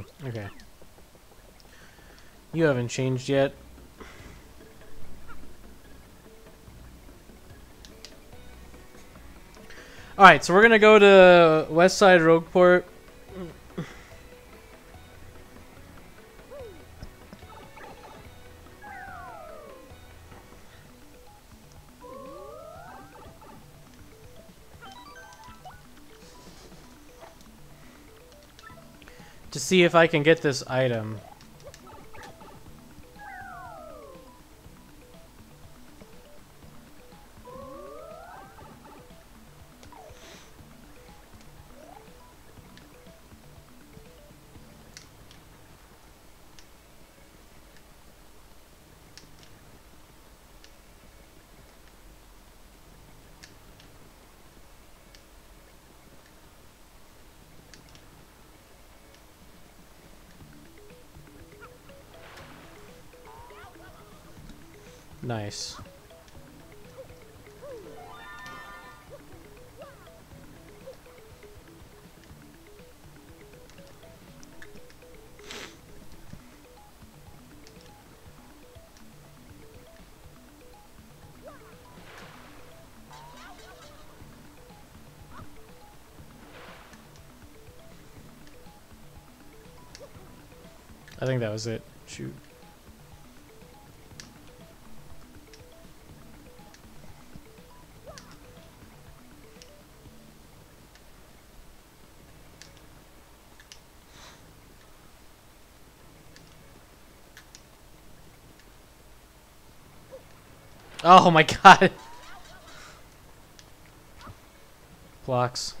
Hmm, okay. You haven't changed yet. Alright, so we're gonna go to West Side Rogueport. See if I can get this item. Nice. I think that was it. Oh my god. Blocks.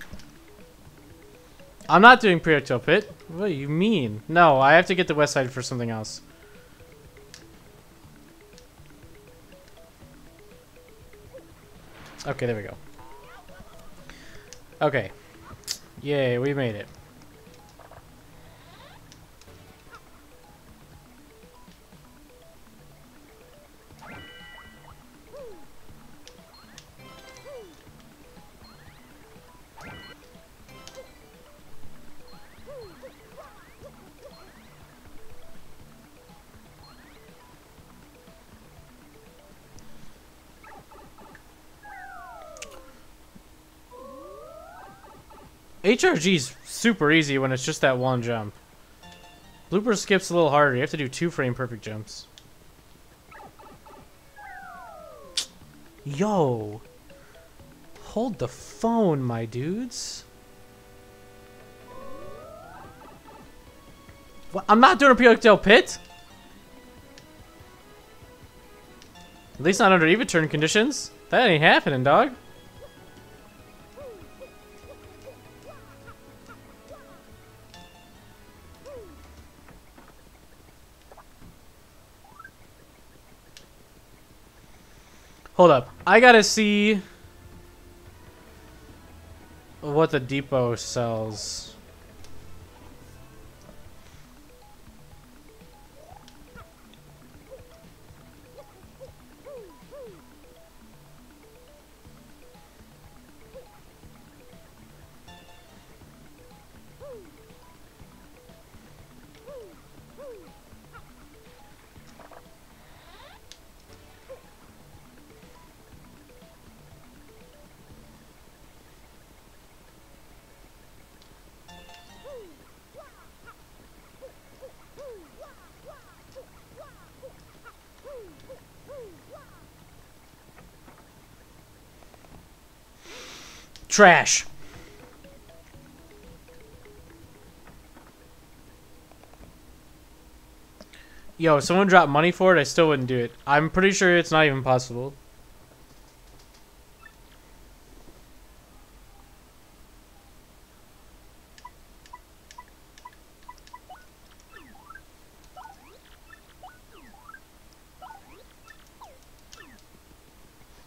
I'm not doing projectile pit. What do you mean? No, I have to get the west side for something else. Okay, there we go. Okay. Yay, we made it. HRG's super easy when it's just that one jump. Blooper skips a little harder. You have to do two frame perfect jumps. Yo. Hold the phone, my dudes. What? I'm not doing a projectile pit? At least not under even turn conditions. That ain't happening, dog. Hold up. I gotta see what the depot sells. Trash. Yo, if someone dropped money for it, I still wouldn't do it. I'm pretty sure it's not even possible.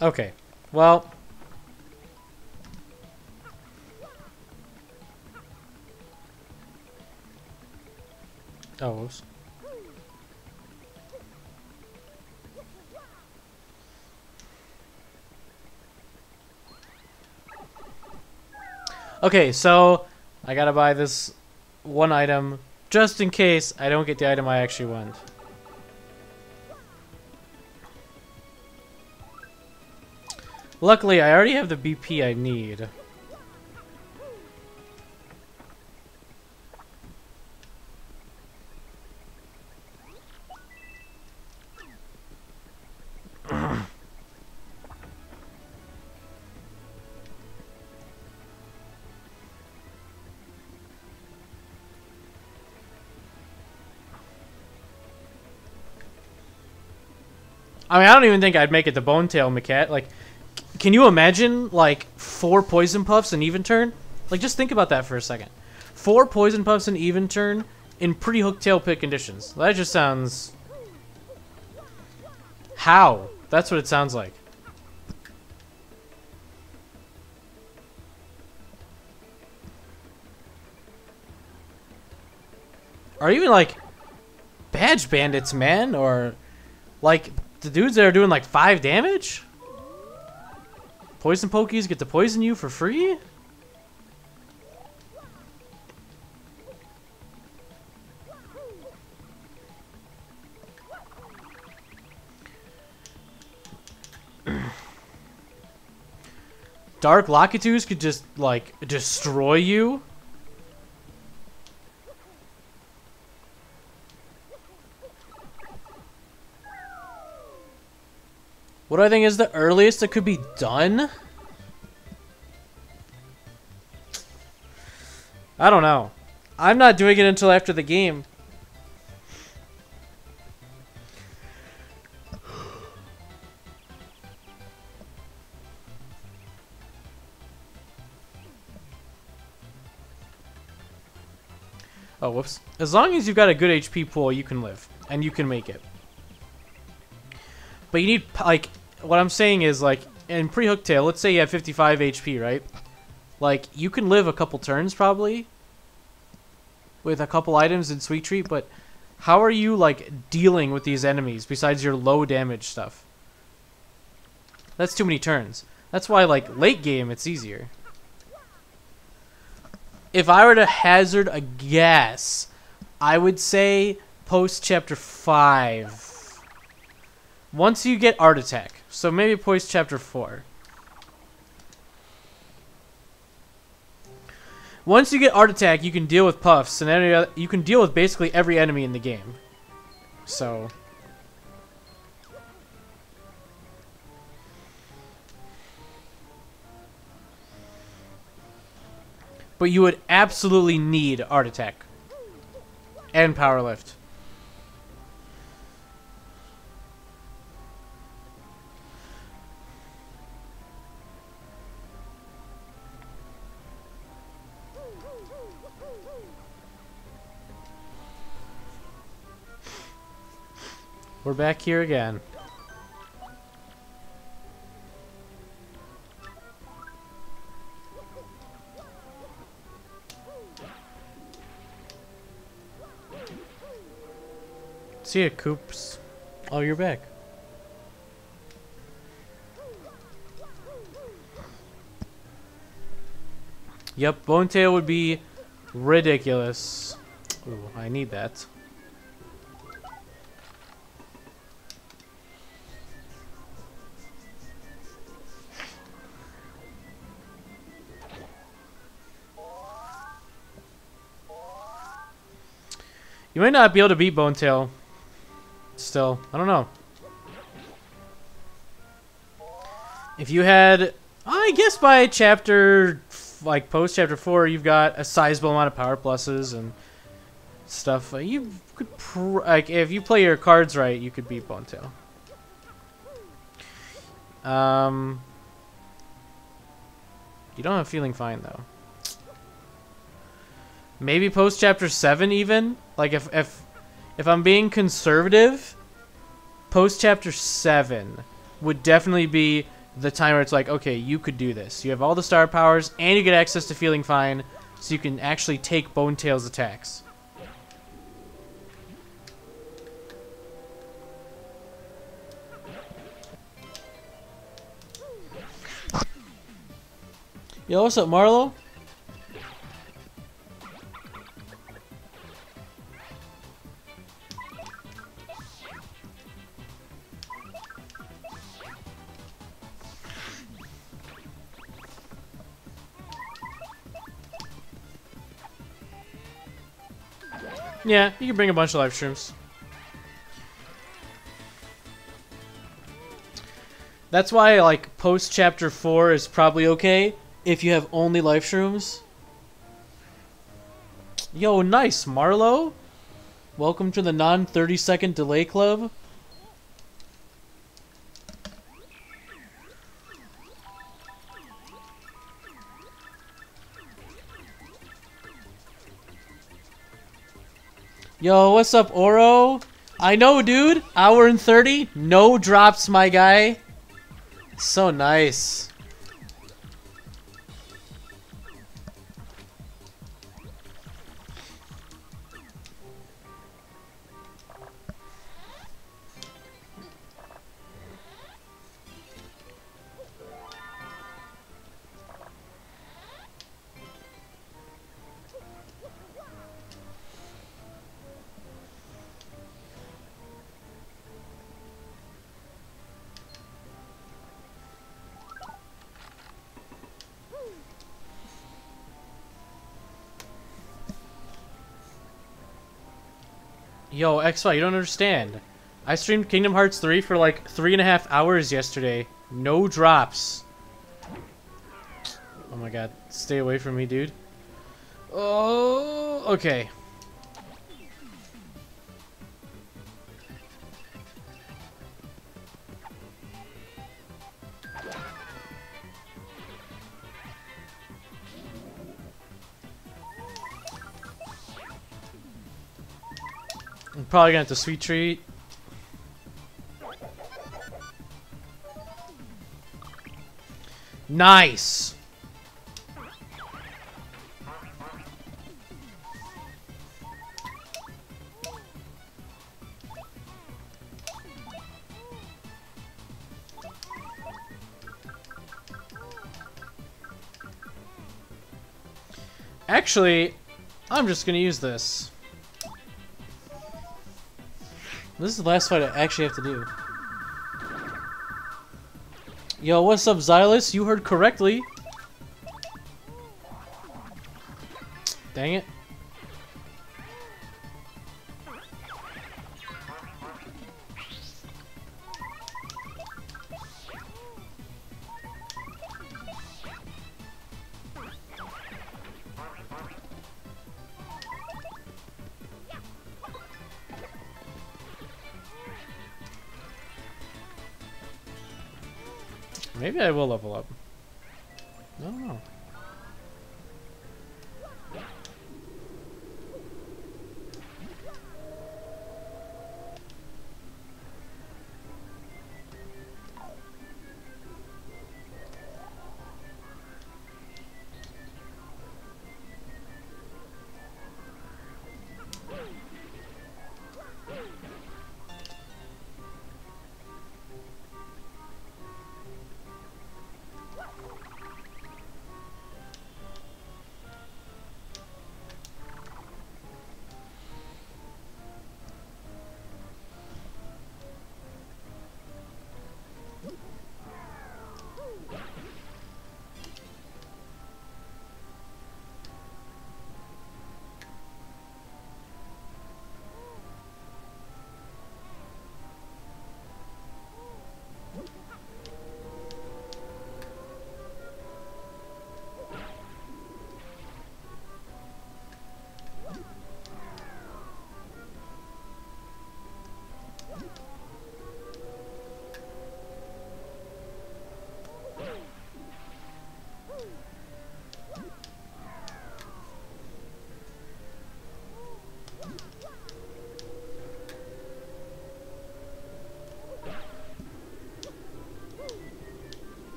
Okay. Well, Okay, so I gotta buy this one item just in case I don't get the item I actually want. Luckily, I already have the BP I need. I mean, I don't even think I'd make it to Bone Tail Macat. Like, can you imagine, like, four Poison Puffs and even turn? Like, just think about that for a second. Four Poison Puffs and even turn in pretty hook tail pit conditions. That just sounds... How? That's what it sounds like. Are you even, like, badge bandits, man? Or, like, the dudes that are doing like five damage? Poison Pokies get to poison you for free? Dark Lakitus could just, like, destroy you? What do I think is the earliest it could be done? I don't know. I'm not doing it until after the game. Oh, whoops. As long as you've got a good HP pool, you can live. And you can make it. But you need, like, what I'm saying is, like, in pre-Hooktail, let's say you have 55 HP, right? Like, you can live a couple turns, probably, with a couple items in Sweet Treat, but how are you, like, dealing with these enemies besides your low damage stuff? That's too many turns. That's why, like, late game, it's easier. If I were to hazard a guess, I would say post chapter 5. Once you get Art Attack. So maybe post chapter 4. Once you get Art Attack, you can deal with Puffs, and any, you can deal with basically every enemy in the game. So... But you would absolutely need Art Attack. And Power Lift. We're back here again. See ya, Koops. Oh, you're back. Yep, Bone Tail would be ridiculous. Ooh, I need that. You might not be able to beat Bone Tail. Still, I don't know. If you had, I guess by chapter, like post chapter four, you've got a sizable amount of power pluses and stuff. Uh, you could, like, if you play your cards right, you could beat Bone Tail. Um, you don't have feeling fine though. Maybe post chapter seven even. Like if if if I'm being conservative, post chapter seven would definitely be the time where it's like, okay, you could do this. You have all the star powers, and you get access to feeling fine, so you can actually take Bone Tail's attacks. Yo, what's up, Marlo? Yeah, you can bring a bunch of life shrooms. That's why, like, post chapter 4 is probably okay if you have only life shrooms. Yo, nice, Marlo. Welcome to the non 30 second delay club. Yo, what's up, Oro? I know, dude. Hour and 30. No drops, my guy. So nice. Yo, XY, you don't understand. I streamed Kingdom Hearts 3 for like three and a half hours yesterday. No drops. Oh my god. Stay away from me, dude. Oh, okay. I'm probably gonna have to sweet treat. Nice! Actually, I'm just gonna use this. This is the last fight I actually have to do. Yo, what's up, Xylus? You heard correctly.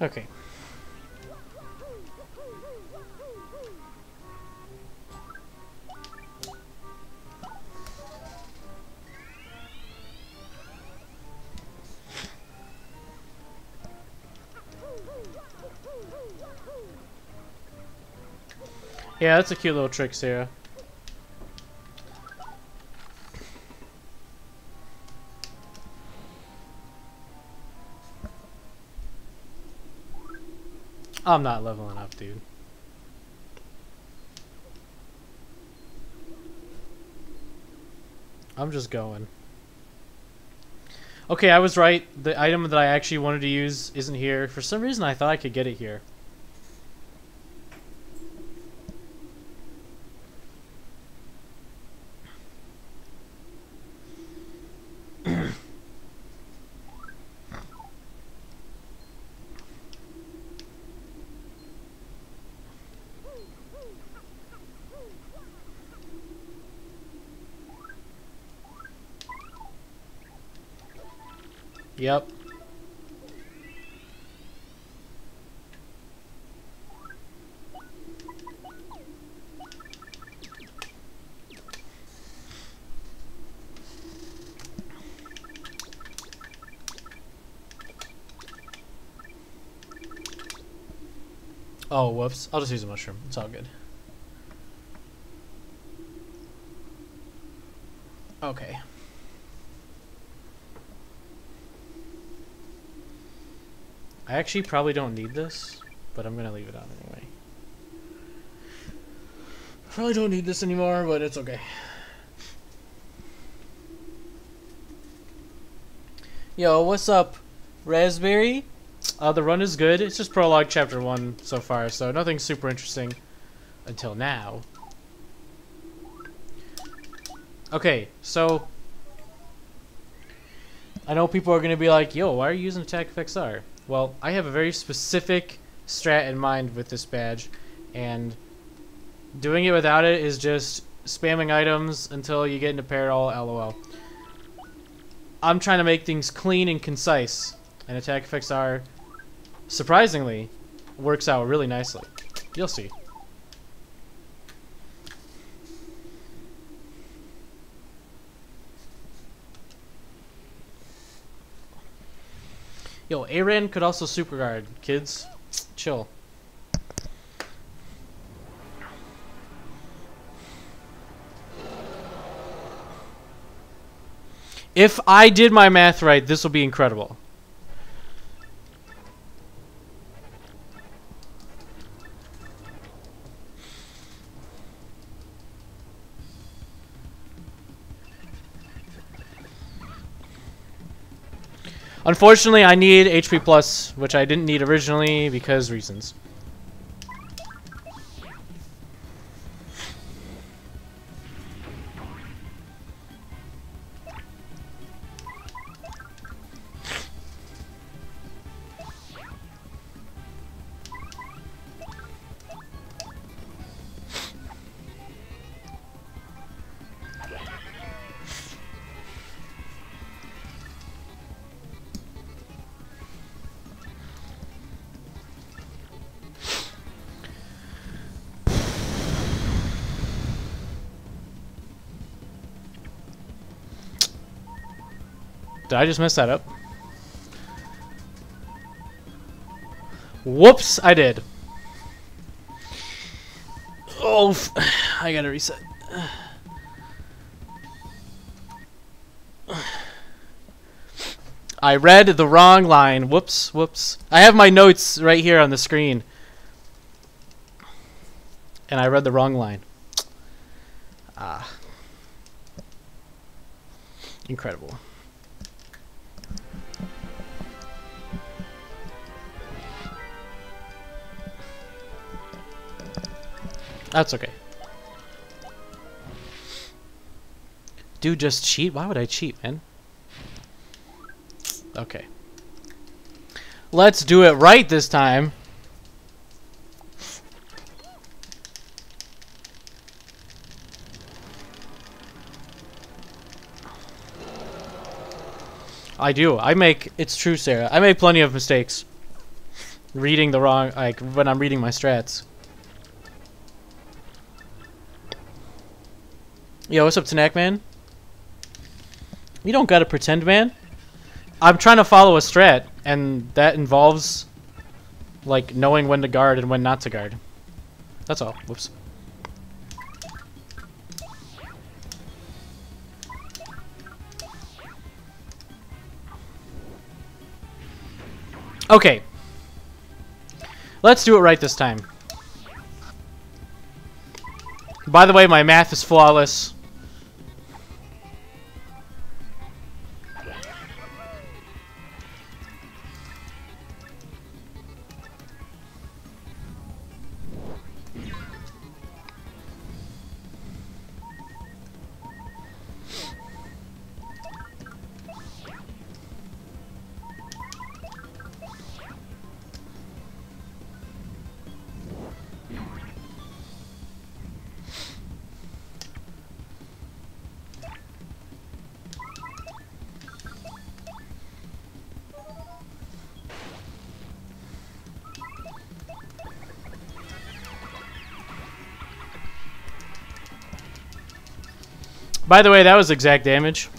Okay. Yeah, that's a cute little trick, Sarah. I'm not leveling up, dude. I'm just going. Okay, I was right. The item that I actually wanted to use isn't here. For some reason, I thought I could get it here. Yep. Oh, whoops. I'll just use a mushroom. It's all good. Okay. I actually probably don't need this, but I'm gonna leave it on anyway. I probably don't need this anymore, but it's okay. Yo, what's up, Raspberry? Uh, the run is good. It's just prologue chapter 1 so far, so nothing super interesting until now. Okay, so I know people are going to be like, yo, why are you using Attack Effects R? Well, I have a very specific strat in mind with this badge, and doing it without it is just spamming items until you get into peril, lol. I'm trying to make things clean and concise, and Attack Effects R, surprisingly, works out really nicely. You'll see. Yo, Aaron could also super guard. Kids, chill. If I did my math right, this will be incredible. Unfortunately, I need HP plus, which I didn't need originally because reasons. Did I just mess that up? Whoops, I did. Oh, I gotta reset. I read the wrong line. Whoops, whoops. I have my notes right here on the screen. And I read the wrong line. Ah. Incredible. That's okay. Dude, just cheat? Why would I cheat, man? Okay. Let's do it right this time. I do. I make, it's true, Sarah. I make plenty of mistakes. Reading the wrong, like, when I'm reading my strats. Yo, what's up, Tanak, man? You don't gotta pretend, man. I'm trying to follow a strat, and that involves, like, knowing when to guard and when not to guard. That's all. Whoops. Okay. Let's do it right this time. By the way, my math is flawless. By the way, that was exact damage.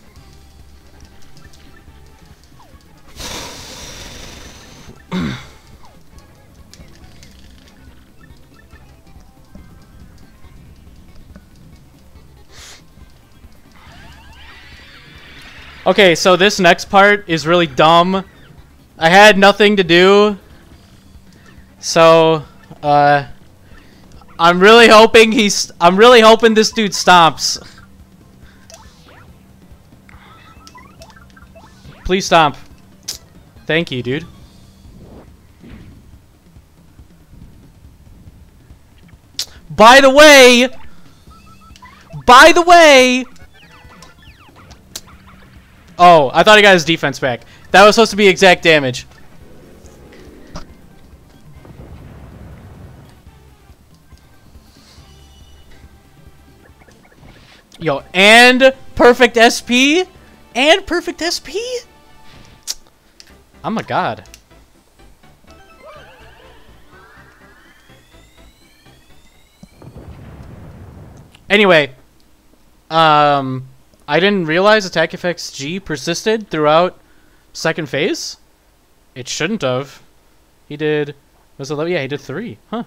okay, so this next part is really dumb. I had nothing to do. So, uh... I'm really hoping he's... I'm really hoping this dude stomps. Please stomp. Thank you, dude. By the way, by the way, Oh, I thought he got his defense back. That was supposed to be exact damage. Yo, and perfect SP? And perfect SP? I'm a god. Anyway, um, I didn't realize attack effects G persisted throughout second phase. It shouldn't have. He did. Was it? Yeah, he did three. Huh.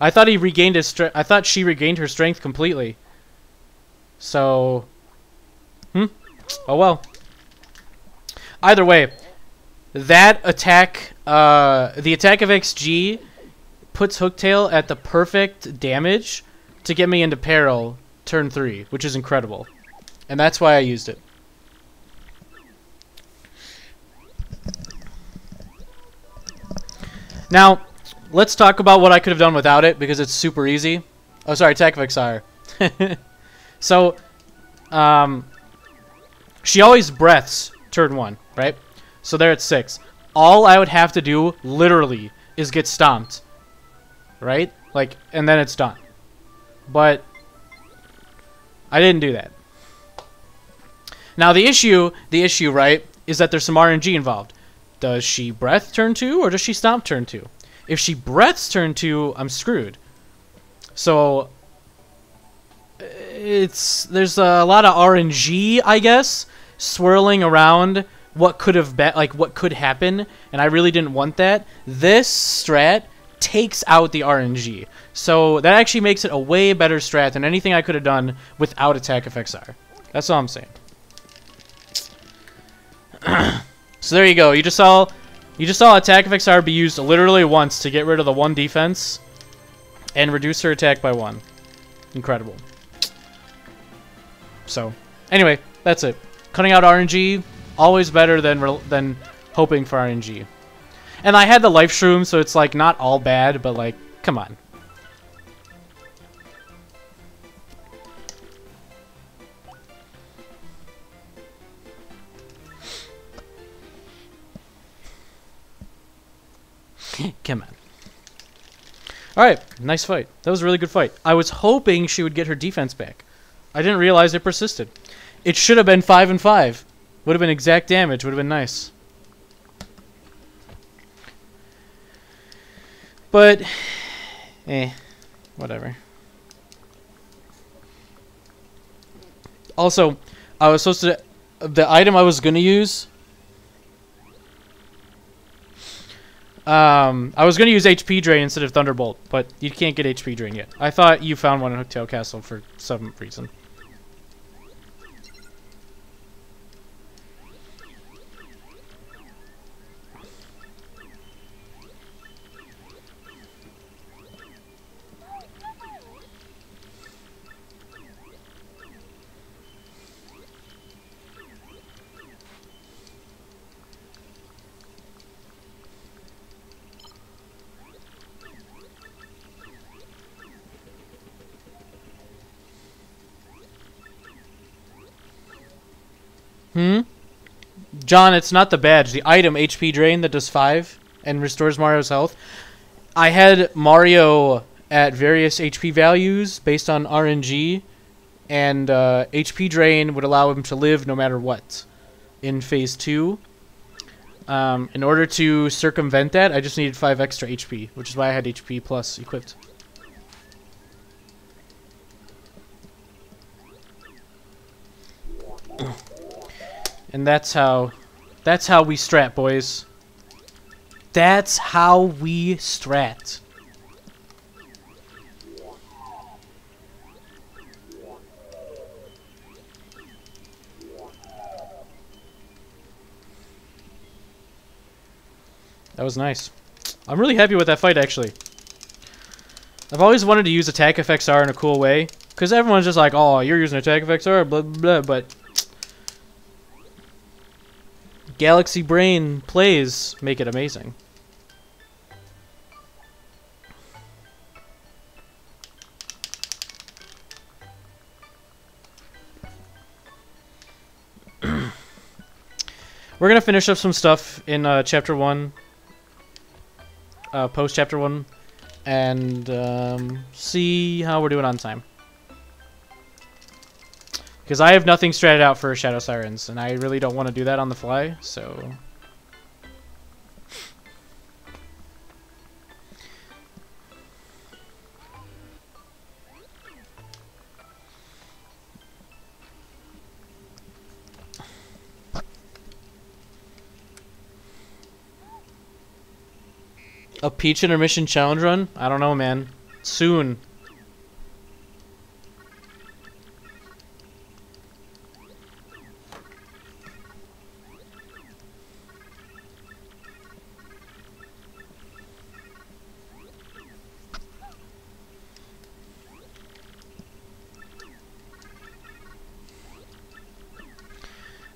I thought he regained his strength. I thought she regained her strength completely. So, hmm. Oh well. Either way, that attack, uh, the attack effects G puts Hooktail at the perfect damage to get me into peril turn three, which is incredible. And that's why I used it. Now, let's talk about what I could have done without it, because it's super easy. Oh, sorry, attack effects R. so, um, she always breaths turn one, right? So they're at six. All I would have to do, literally, is get stomped. Right? Like, and then it's done. But, I didn't do that. Now the issue, the issue, right, is that there's some RNG involved. Does she breath turn two, or does she stomp turn two? If she breaths turn two, I'm screwed. So, it's there's a lot of RNG, I guess, swirling around what could have been like what could happen, and I really didn't want that. This strat takes out the RNG, so that actually makes it a way better strat than anything I could have done without attack effects R. That's all I'm saying. so there you go. You just saw you just saw attack effects R be used literally once to get rid of the one defense and reduce her attack by one. Incredible. So, anyway, that's it. Cutting out RNG, always better than than hoping for RNG. And I had the life shroom, so it's like not all bad, but like, come on. come on. Alright, nice fight. That was a really good fight. I was hoping she would get her defense back. I didn't realize it persisted. It should have been 5 and 5. Would have been exact damage. Would have been nice. But, eh, whatever. Also, I was supposed to... The item I was going to use... Um, I was going to use HP Drain instead of Thunderbolt, but you can't get HP Drain yet. I thought you found one in Hooktail Castle for some reason. Hmm? John, it's not the badge. The item, HP Drain, that does 5 and restores Mario's health. I had Mario at various HP values based on RNG, and uh, HP Drain would allow him to live no matter what in Phase 2. Um, in order to circumvent that, I just needed 5 extra HP, which is why I had HP Plus equipped. And that's how that's how we strat, boys. That's how we strat. That was nice. I'm really happy with that fight, actually. I've always wanted to use attack effects R in a cool way. Because everyone's just like, oh, you're using attack effects R, blah, blah, blah. But Galaxy Brain plays make it amazing. we're gonna finish up some stuff in uh, chapter one, uh, post chapter one, and um, see how we're doing on time. Because I have nothing stratted out for Shadow Sirens, and I really don't want to do that on the fly, so... A Peach intermission challenge run? I don't know, man. Soon.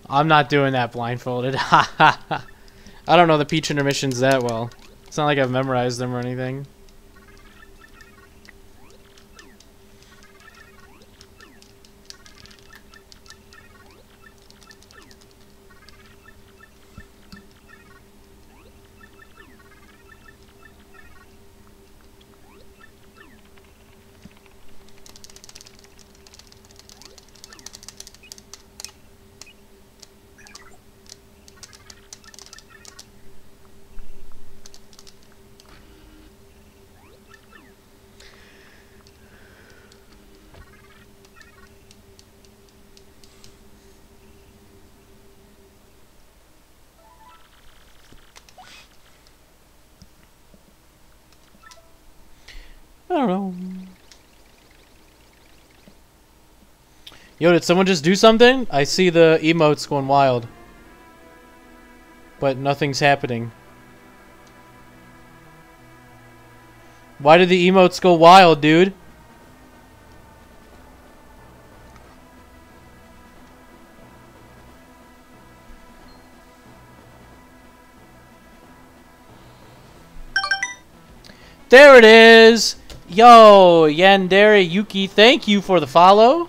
I'm not doing that blindfolded. I don't know the Peach intermissions that well. It's not like I've memorized them or anything. I don't know. Yo, did someone just do something? I see the emotes going wild. But nothing's happening. Why did the emotes go wild, dude? There it is! Yo, Yandere Yuki, thank you for the follow.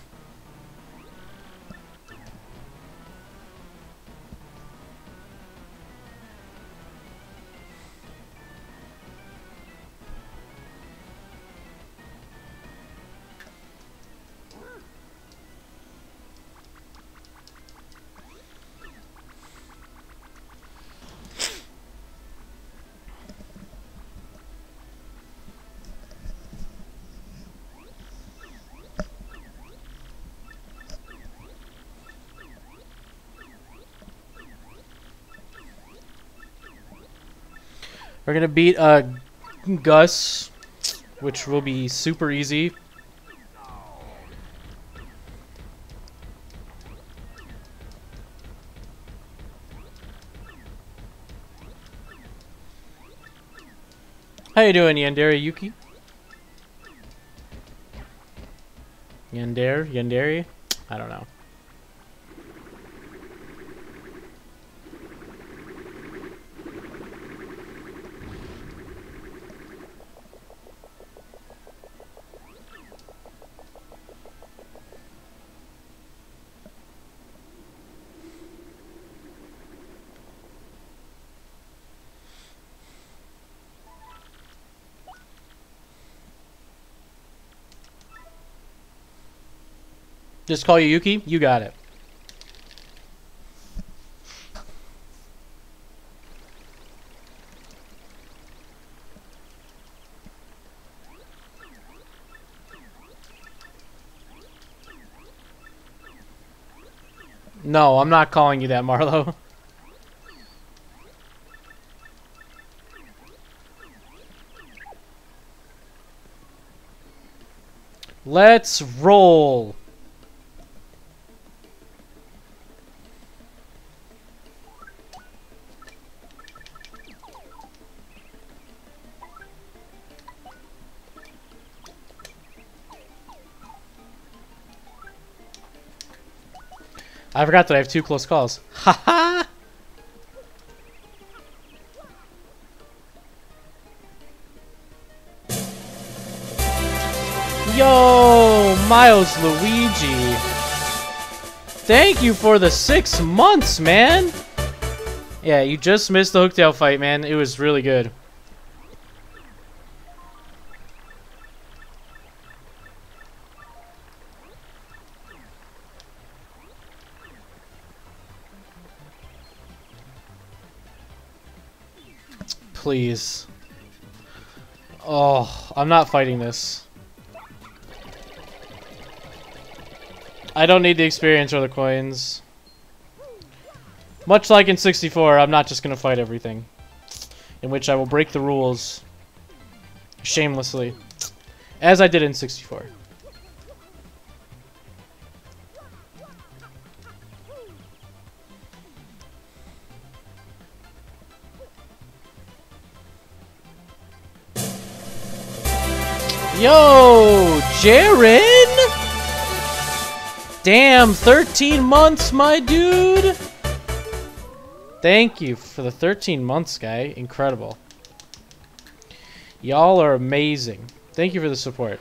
We're gonna beat uh, Gus, which will be super easy. How you doing, Yandere Yuki? Yandere? Yandere? I don't know. Just call you Yuki? You got it. No, I'm not calling you that, Marlo. Let's roll. I forgot that I have two close calls. Haha! Yo, Miles Luigi. Thank you for the six months, man. Yeah, you just missed the Hooktail fight, man. It was really good. Please. Oh, I'm not fighting this. I don't need the experience or the coins. Much like in 64, I'm not just going to fight everything. In which I will break the rules shamelessly. As I did in 64. Yo, Jaren! Damn, 13 months, my dude! Thank you for the 13 months, guy. Incredible. Y'all are amazing. Thank you for the support.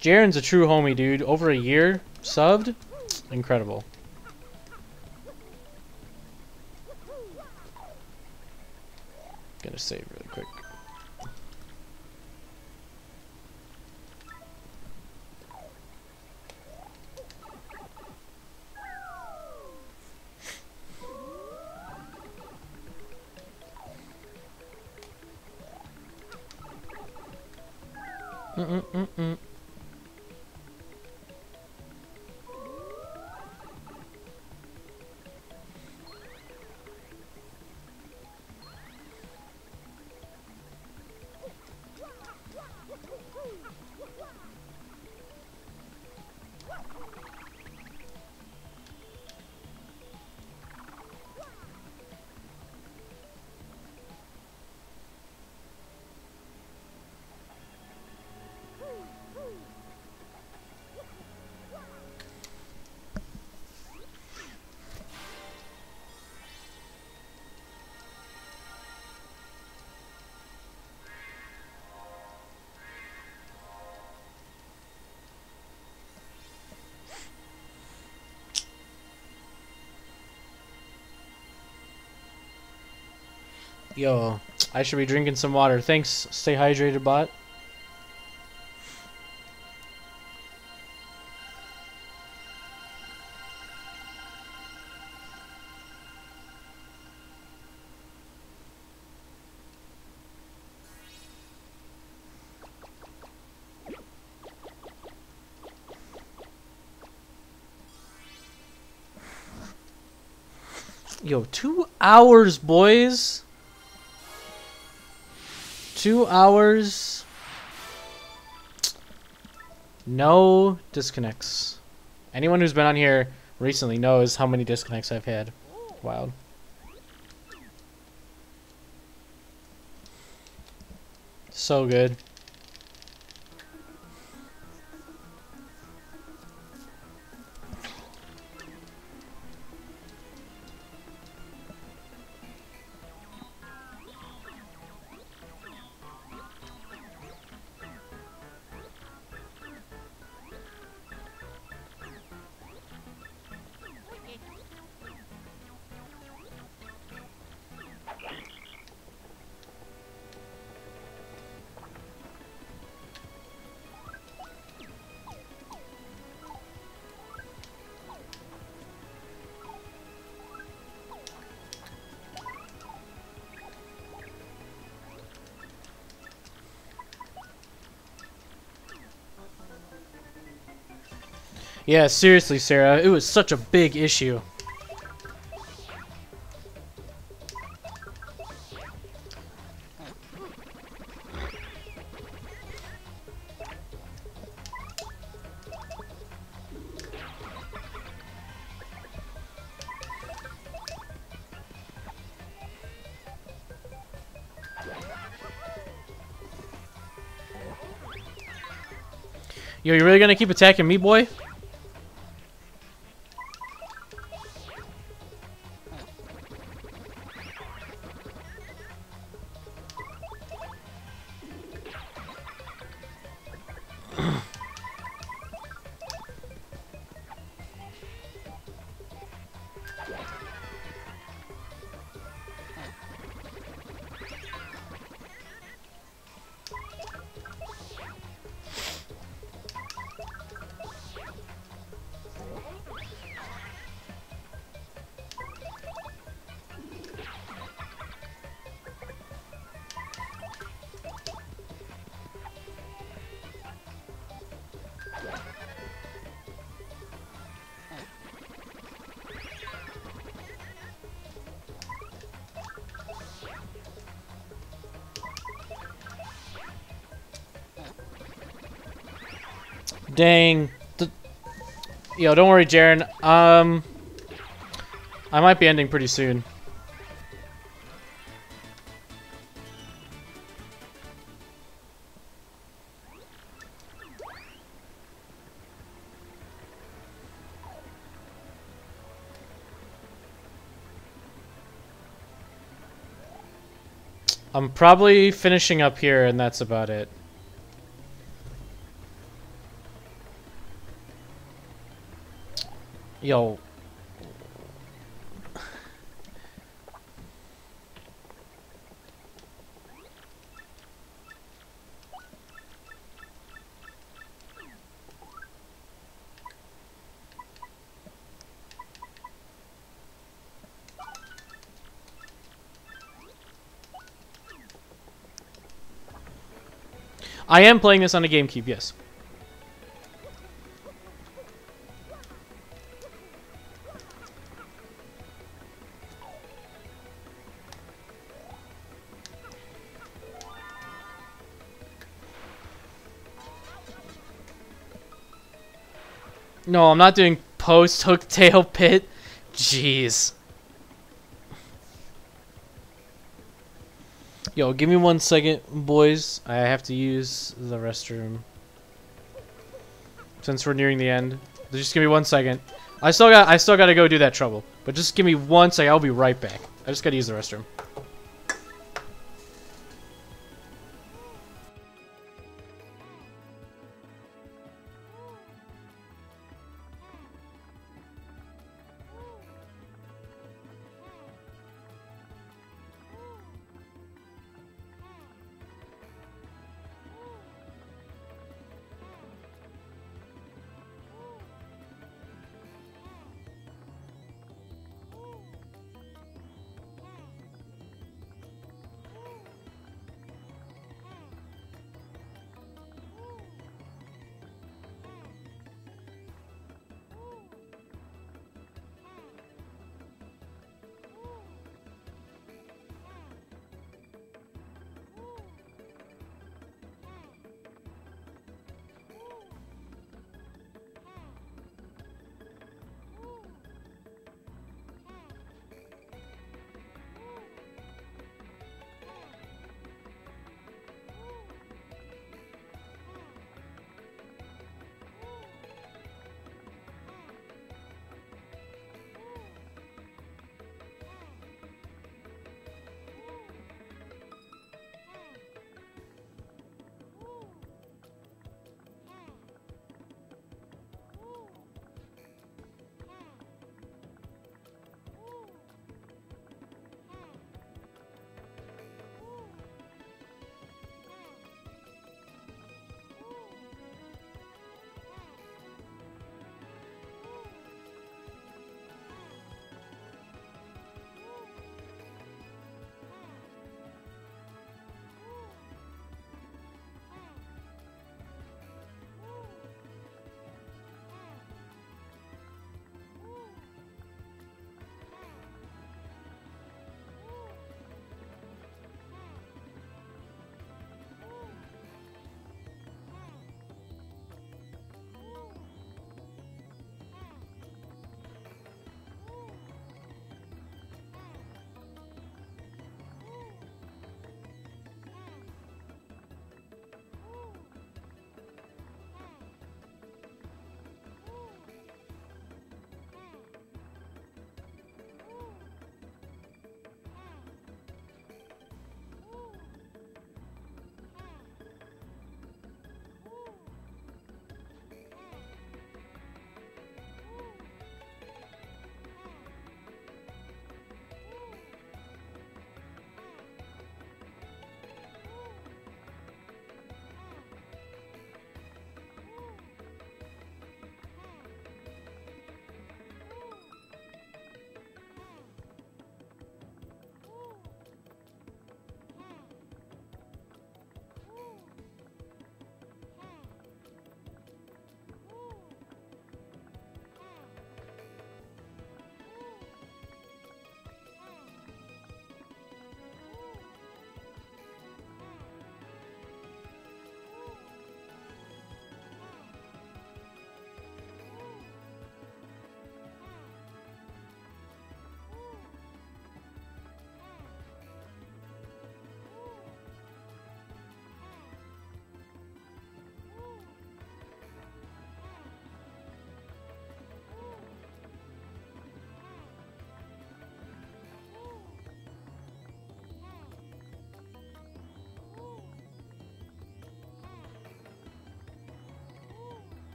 Jaren's a true homie, dude. Over a year subbed? Incredible. Gonna save really quick. Mm Yo, I should be drinking some water. Thanks. Stay hydrated, bot. Yo, two hours, boys. Two hours. No disconnects. Anyone who's been on here recently knows how many disconnects I've had. Wild. So good. Yeah, seriously, Sarah. It was such a big issue. Yo, you really gonna keep attacking me, boy? Dang. Yo, don't worry, Jaren. Um, I might be ending pretty soon. I'm probably finishing up here, and that's about it. Yo. I am playing this on a GameCube, yes. No, I'm not doing post hook tail pit. Jeez. Yo, give me one second, boys. I have to use the restroom. Since we're nearing the end. Just give me one second. I still got I still gotta go do that trouble. But just give me one second, I'll be right back. I just gotta use the restroom.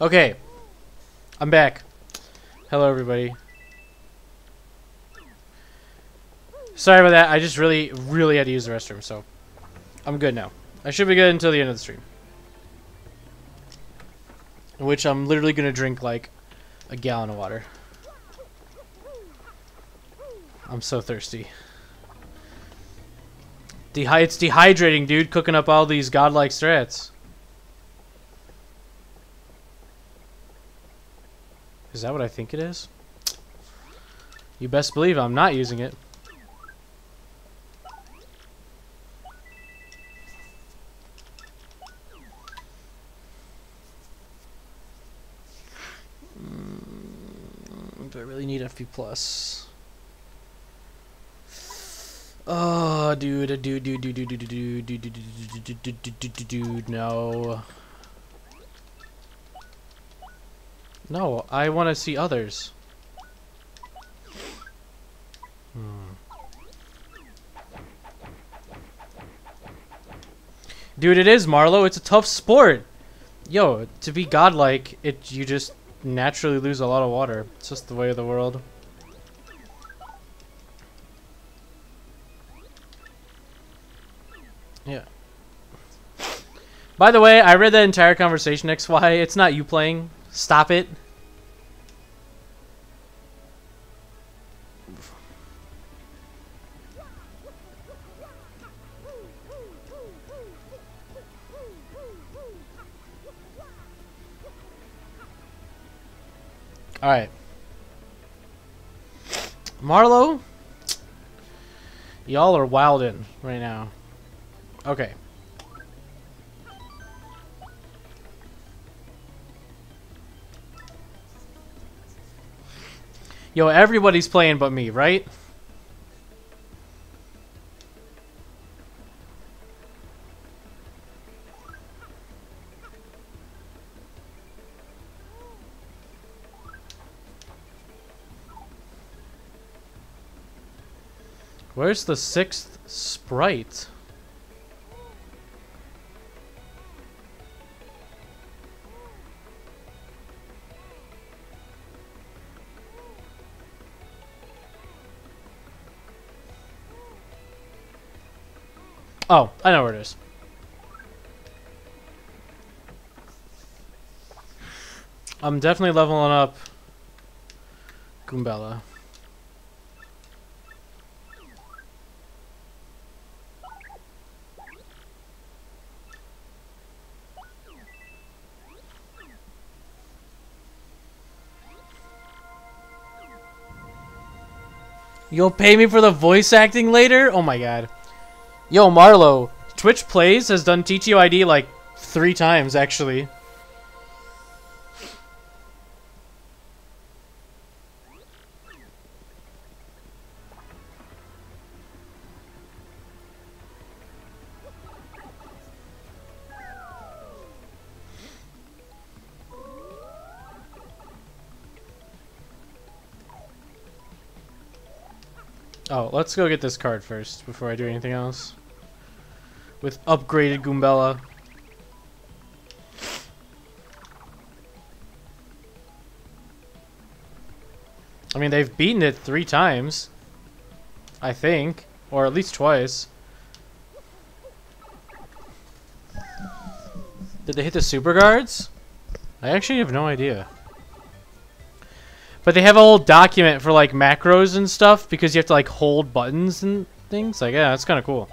Okay. I'm back. Hello, everybody. Sorry about that. I just really, really had to use the restroom, so I'm good now. I should be good until the end of the stream. In which I'm literally going to drink like a gallon of water. I'm so thirsty. Dehy it's dehydrating, dude, cooking up all these godlike strats. Is that what I think it is? You best believe I'm not using it. Mm, do I really need FP plus? Oh, dude, dude, dude, dude, dude, dude, dude, dude, dude, dude, dude, dude, dude, no. No, I want to see others. Hmm. Dude, it is Marlowe. It's a tough sport. Yo, to be godlike, it you just naturally lose a lot of water. It's just the way of the world. Yeah. By the way, I read that entire conversation, XY. It's not you playing. Stop it. Alright. Marlowe? Y'all are wildin' right now. Okay. Yo, everybody's playing but me, right? Where's the sixth sprite? Oh, I know where it is. I'm definitely leveling up Goombella. You'll pay me for the voice acting later? Oh my god. Yo, Marlowe, Twitch Plays has done TTYD like three times, actually. Oh, let's go get this card first before I do anything else with upgraded Goombella. I mean, they've beaten it three times. I think. Or at least twice. Did they hit the super guards? I actually have no idea. But they have a whole document for like macros and stuff because you have to like hold buttons and things. Like, yeah, that's kind of cool.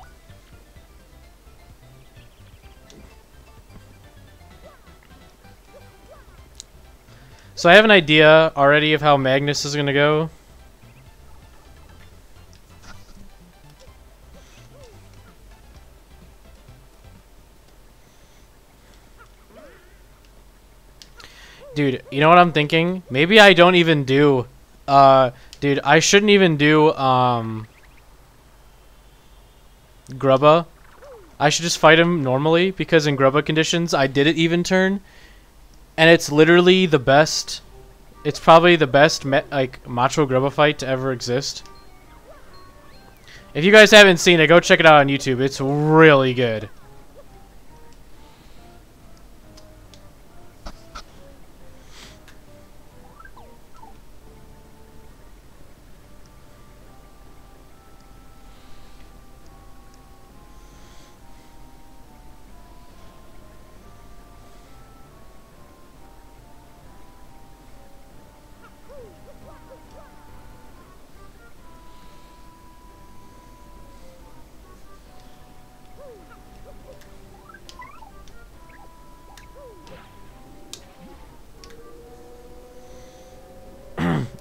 So I have an idea already of how Magnus is going to go. Dude, you know what I'm thinking? Maybe I don't even do... Uh, dude, I shouldn't even do, um... Grubba. I should just fight him normally, because in Grubba conditions, I did it even turn, and it's literally the best. It's probably the best like Macho Grubba fight to ever exist. If you guys haven't seen it, go check it out on YouTube. It's really good.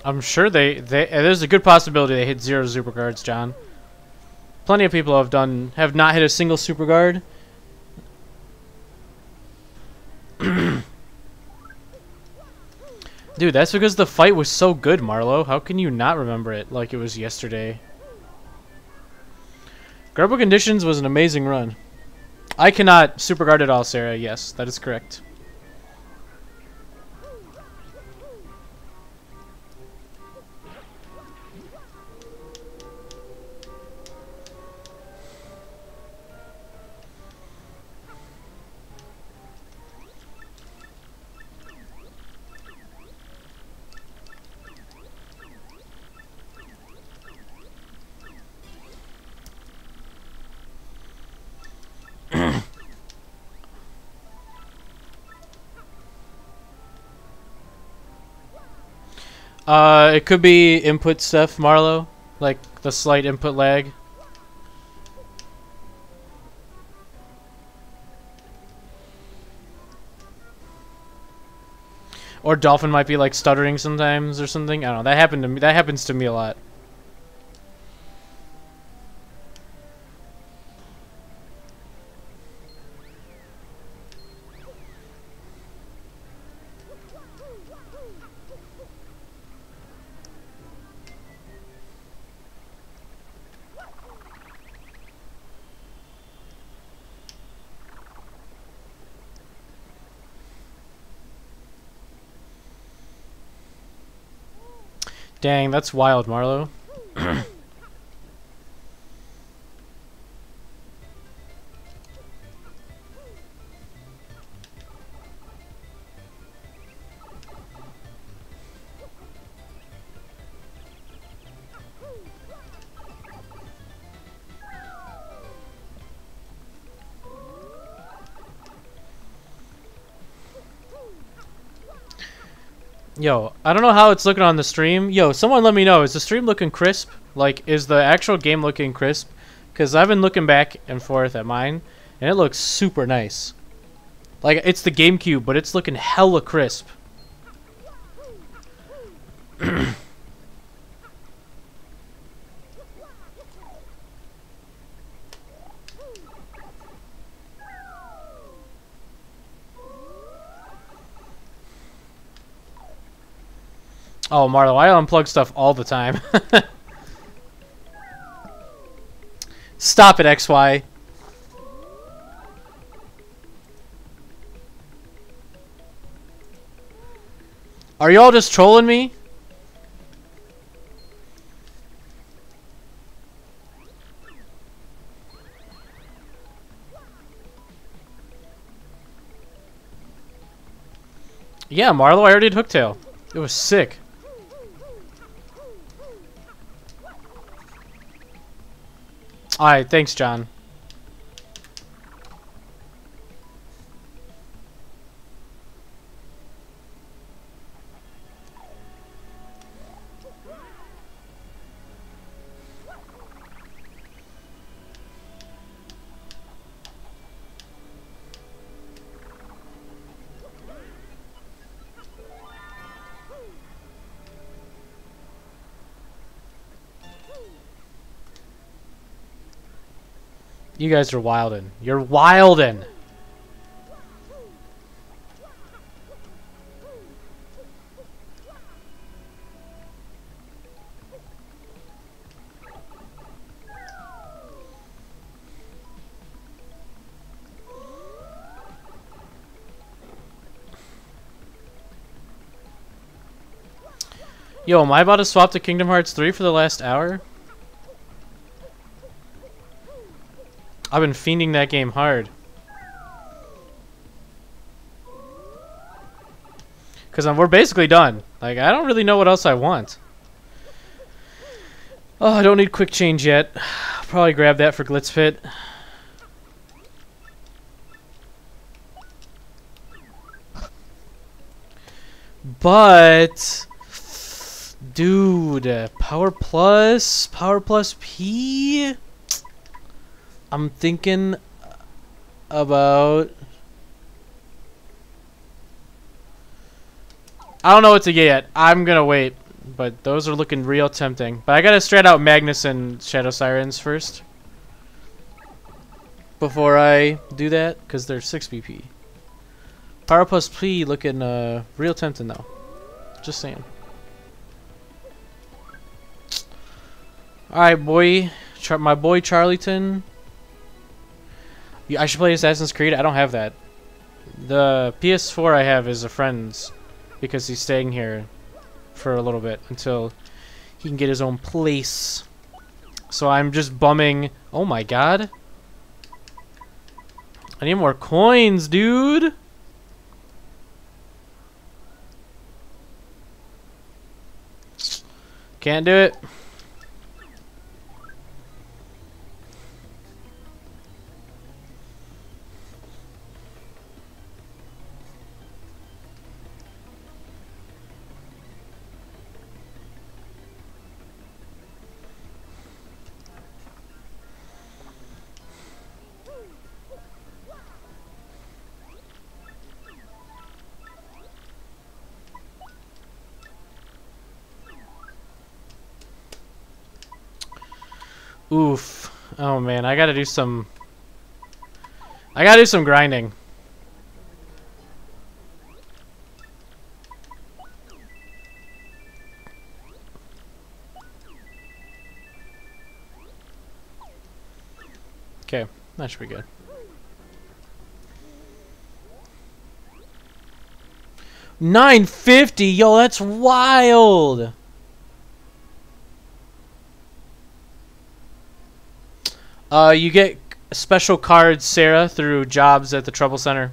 I'm sure they, they uh, there's a good possibility they hit zero super guards, John. Plenty of people have done have not hit a single super guard. Dude, that's because the fight was so good, Marlo. How can you not remember it like it was yesterday? Grubba Conditions was an amazing run. I cannot super guard at all, Sarah. Yes, that is correct. Uh, it could be input stuff, Marlo, like the slight input lag. Or Dolphin might be like stuttering sometimes or something. I don't know. That happened to me. That happens to me a lot. Dang, that's wild, Marlo. Yo, I don't know how it's looking on the stream. Yo, someone let me know. Is the stream looking crisp? Like, is the actual game looking crisp? Because I've been looking back and forth at mine, and it looks super nice. Like, it's the GameCube, but it's looking hella crisp. Oh, Marlo, I unplug stuff all the time. Stop it, XY. Are y'all just trolling me? Yeah, Marlo, I already did Hooktail. It was sick. Alright, thanks, John. You guys are wildin'. You're wildin'. Yo, am I about to swap to Kingdom Hearts 3 for the last hour? I've been fiending that game hard. Because we're basically done. Like, I don't really know what else I want. Oh, I don't need quick change yet. I'll probably grab that for Glitz Pit. But... Dude, Power Plus, Power Plus P? I'm thinking about. I don't know what to get yet. I'm gonna wait. but those are looking real tempting. But I gotta strat out Magnus and Shadow Sirens first. Before I do that, because they're 6 BP. Power plus P looking uh, real tempting though. Just saying. Alright, boy. Char my boy Charlieton. I should play Assassin's Creed. I don't have that. The PS4 I have is a friend's because he's staying here for a little bit until he can get his own place. So I'm just bumming. Oh my god. I need more coins, dude. Can't do it. Oof. Oh man, I gotta do some... I gotta do some grinding. Okay, that should be good. Nine fifty, yo, that's wild. Uh, you get special cards, Sarah, through jobs at the Trouble Center.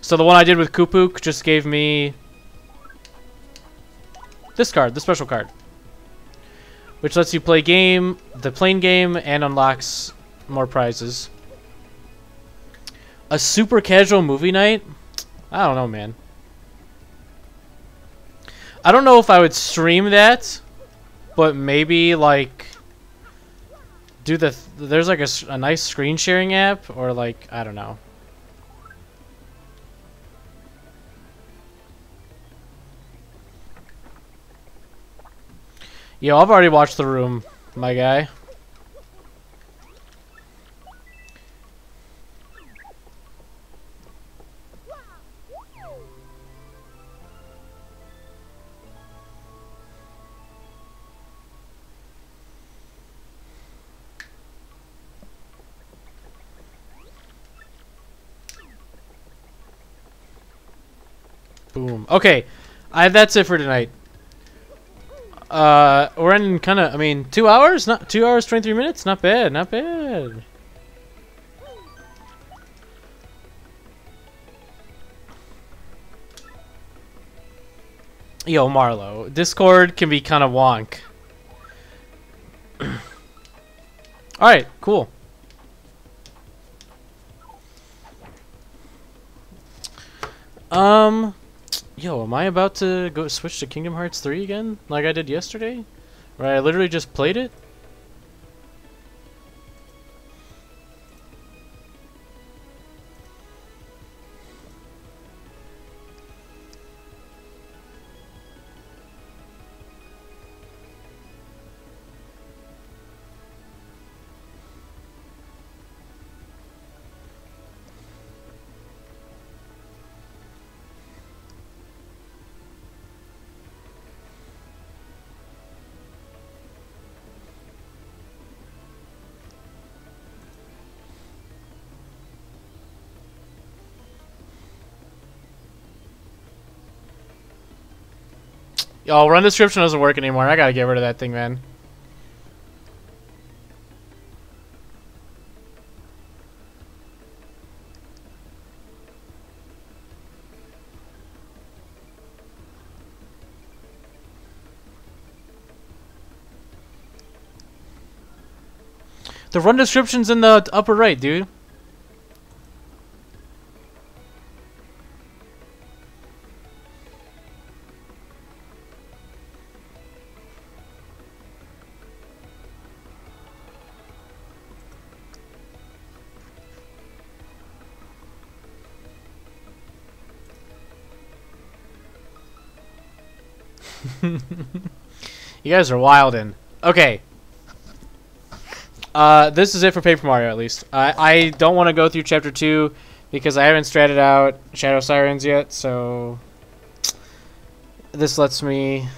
So the one I did with Koopook just gave me this card, the special card. Which lets you play game, the plane game, and unlocks more prizes. A super casual movie night? I don't know, man. I don't know if I would stream that, but maybe, like, do the th there's like a, a nice screen sharing app or like I don't know. Yo, I've already watched The Room, my guy. Boom. Okay, I that's it for tonight. Uh, we're in kind of. I mean, two hours, not two hours twenty three minutes. Not bad. Not bad. Yo, Marlo, Discord can be kind of wonk. Alright, cool. Um, Yo, am I about to go switch to Kingdom Hearts 3 again? Like I did yesterday? Where I literally just played it? Yo, run description doesn't work anymore. I gotta get rid of that thing, man. The run description's in the upper right, dude. Guys are wildin'. Okay. Uh, this is it for Paper Mario, at least. I, I don't want to go through Chapter 2 because I haven't stratted out Shadow Sirens yet, so... This lets me...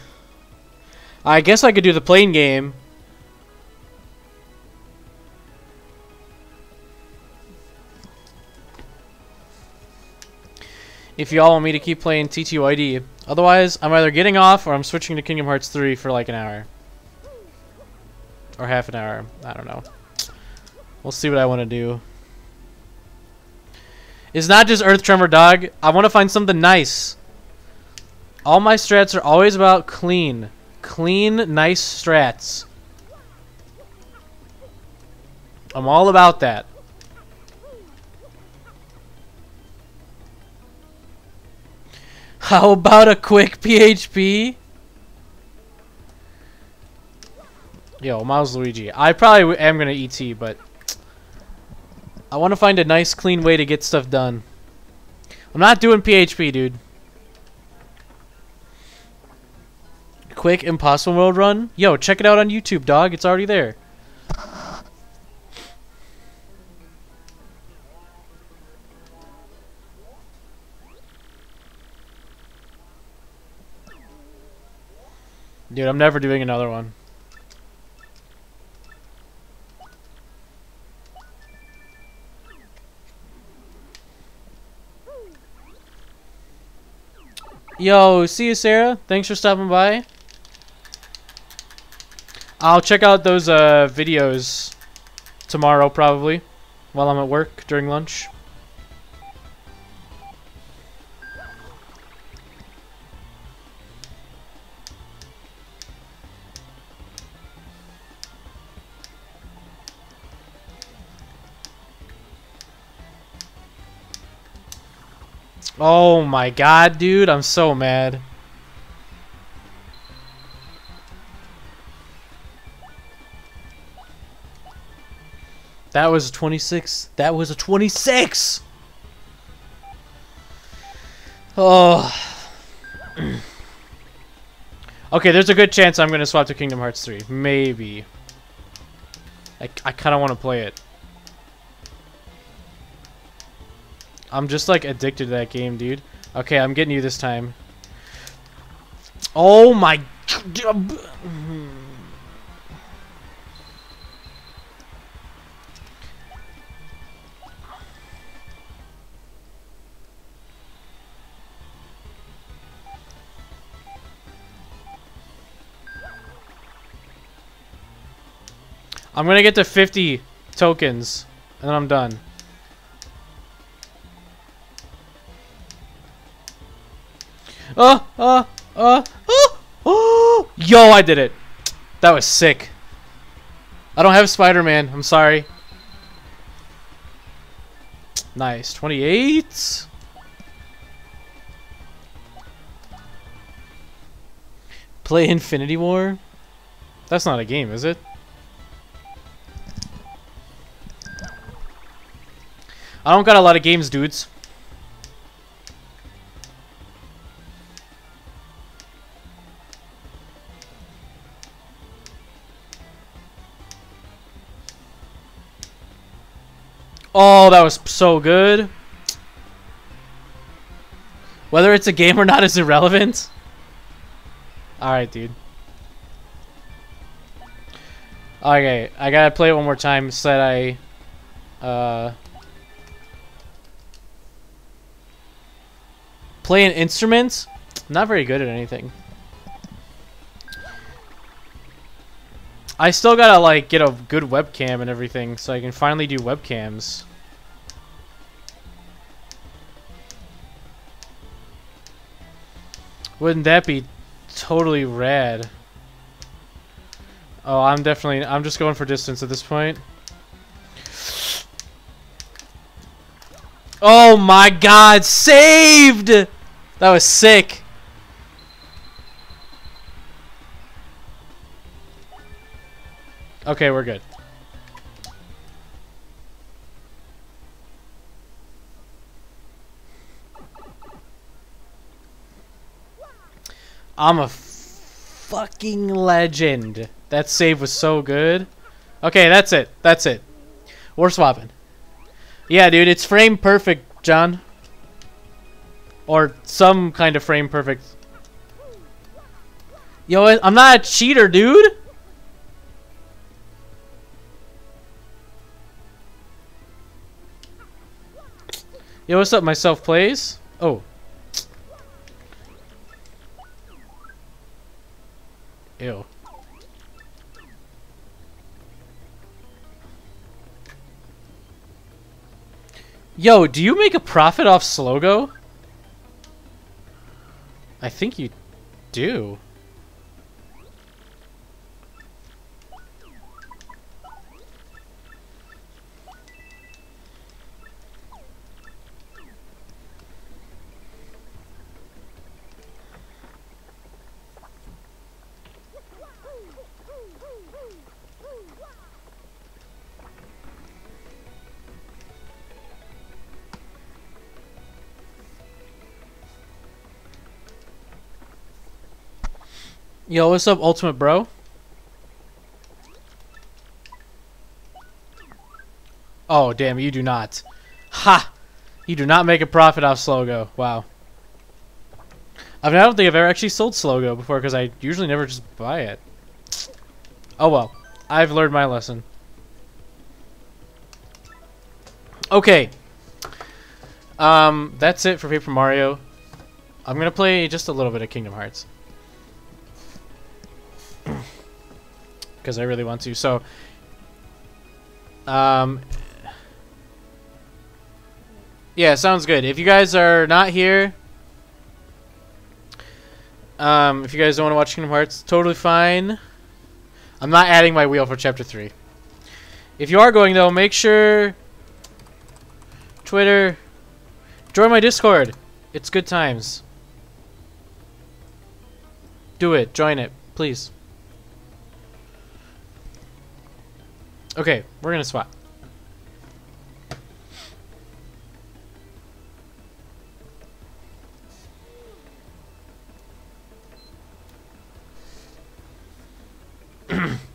I guess I could do the plane game. If y'all want me to keep playing TTYD. Otherwise, I'm either getting off or I'm switching to Kingdom Hearts 3 for like an hour. Or half an hour. I don't know. We'll see what I want to do. It's not just Earth Tremor Dog. I want to find something nice. All my strats are always about clean. Clean, nice strats. I'm all about that. How about a quick PHP? Yo, Miles Luigi. I probably am going to ET, but... I want to find a nice, clean way to get stuff done. I'm not doing PHP, dude. Quick Impossible World run? Yo, check it out on YouTube, dog. It's already there. Dude, I'm never doing another one. Yo, see you, Sarah. Thanks for stopping by. I'll check out those uh, videos tomorrow, probably, while I'm at work during lunch. Oh my god, dude, I'm so mad. That was a 26. That was a 26! Oh. okay, there's a good chance I'm going to swap to Kingdom Hearts 3. Maybe. I, I kind of want to play it. I'm just like addicted to that game, dude. Okay, I'm getting you this time. Oh my... Um, I'm gonna get to 50 tokens, and then I'm done. Oh, oh, oh, oh, oh! Yo, I did it. That was sick. I don't have Spider-Man. I'm sorry. Nice. 28. Play Infinity War? That's not a game, is it? I don't got a lot of games, dudes. Oh, that was so good. Whether it's a game or not is irrelevant. Alright, dude. Okay, I gotta play it one more time so that I... Uh... Play an instrument? not very good at anything. I still gotta like get a good webcam and everything so I can finally do webcams. Wouldn't that be totally rad? Oh, I'm definitely, I'm just going for distance at this point. Oh my god, saved! That was sick. Okay, we're good. I'm a fucking legend. That save was so good. Okay, that's it. That's it. We're swapping. Yeah, dude, it's frame perfect, John. Or some kind of frame perfect. Yo, I'm not a cheater, dude. Yo, what's up, myself plays? Oh. Ew. Yo, do you make a profit off Slow Go? I think you do. Yo, what's up, Ultimate Bro? Oh, damn, you do not. Ha! You do not make a profit off Slow Go. Wow. I mean, I don't think I've ever actually sold Slow Go before because I usually never just buy it. Oh well. I've learned my lesson. Okay. Um, that's it for Paper Mario. I'm gonna play just a little bit of Kingdom Hearts. Because I really want to. So, um, yeah, sounds good. If you guys are not here, um, if you guys don't want to watch Kingdom Hearts, totally fine. I'm not adding my wheel for Chapter 3. If you are going, though, make sure... Twitter... Join my Discord. It's good times. Do it. Join it. Please. Okay, we're gonna swap.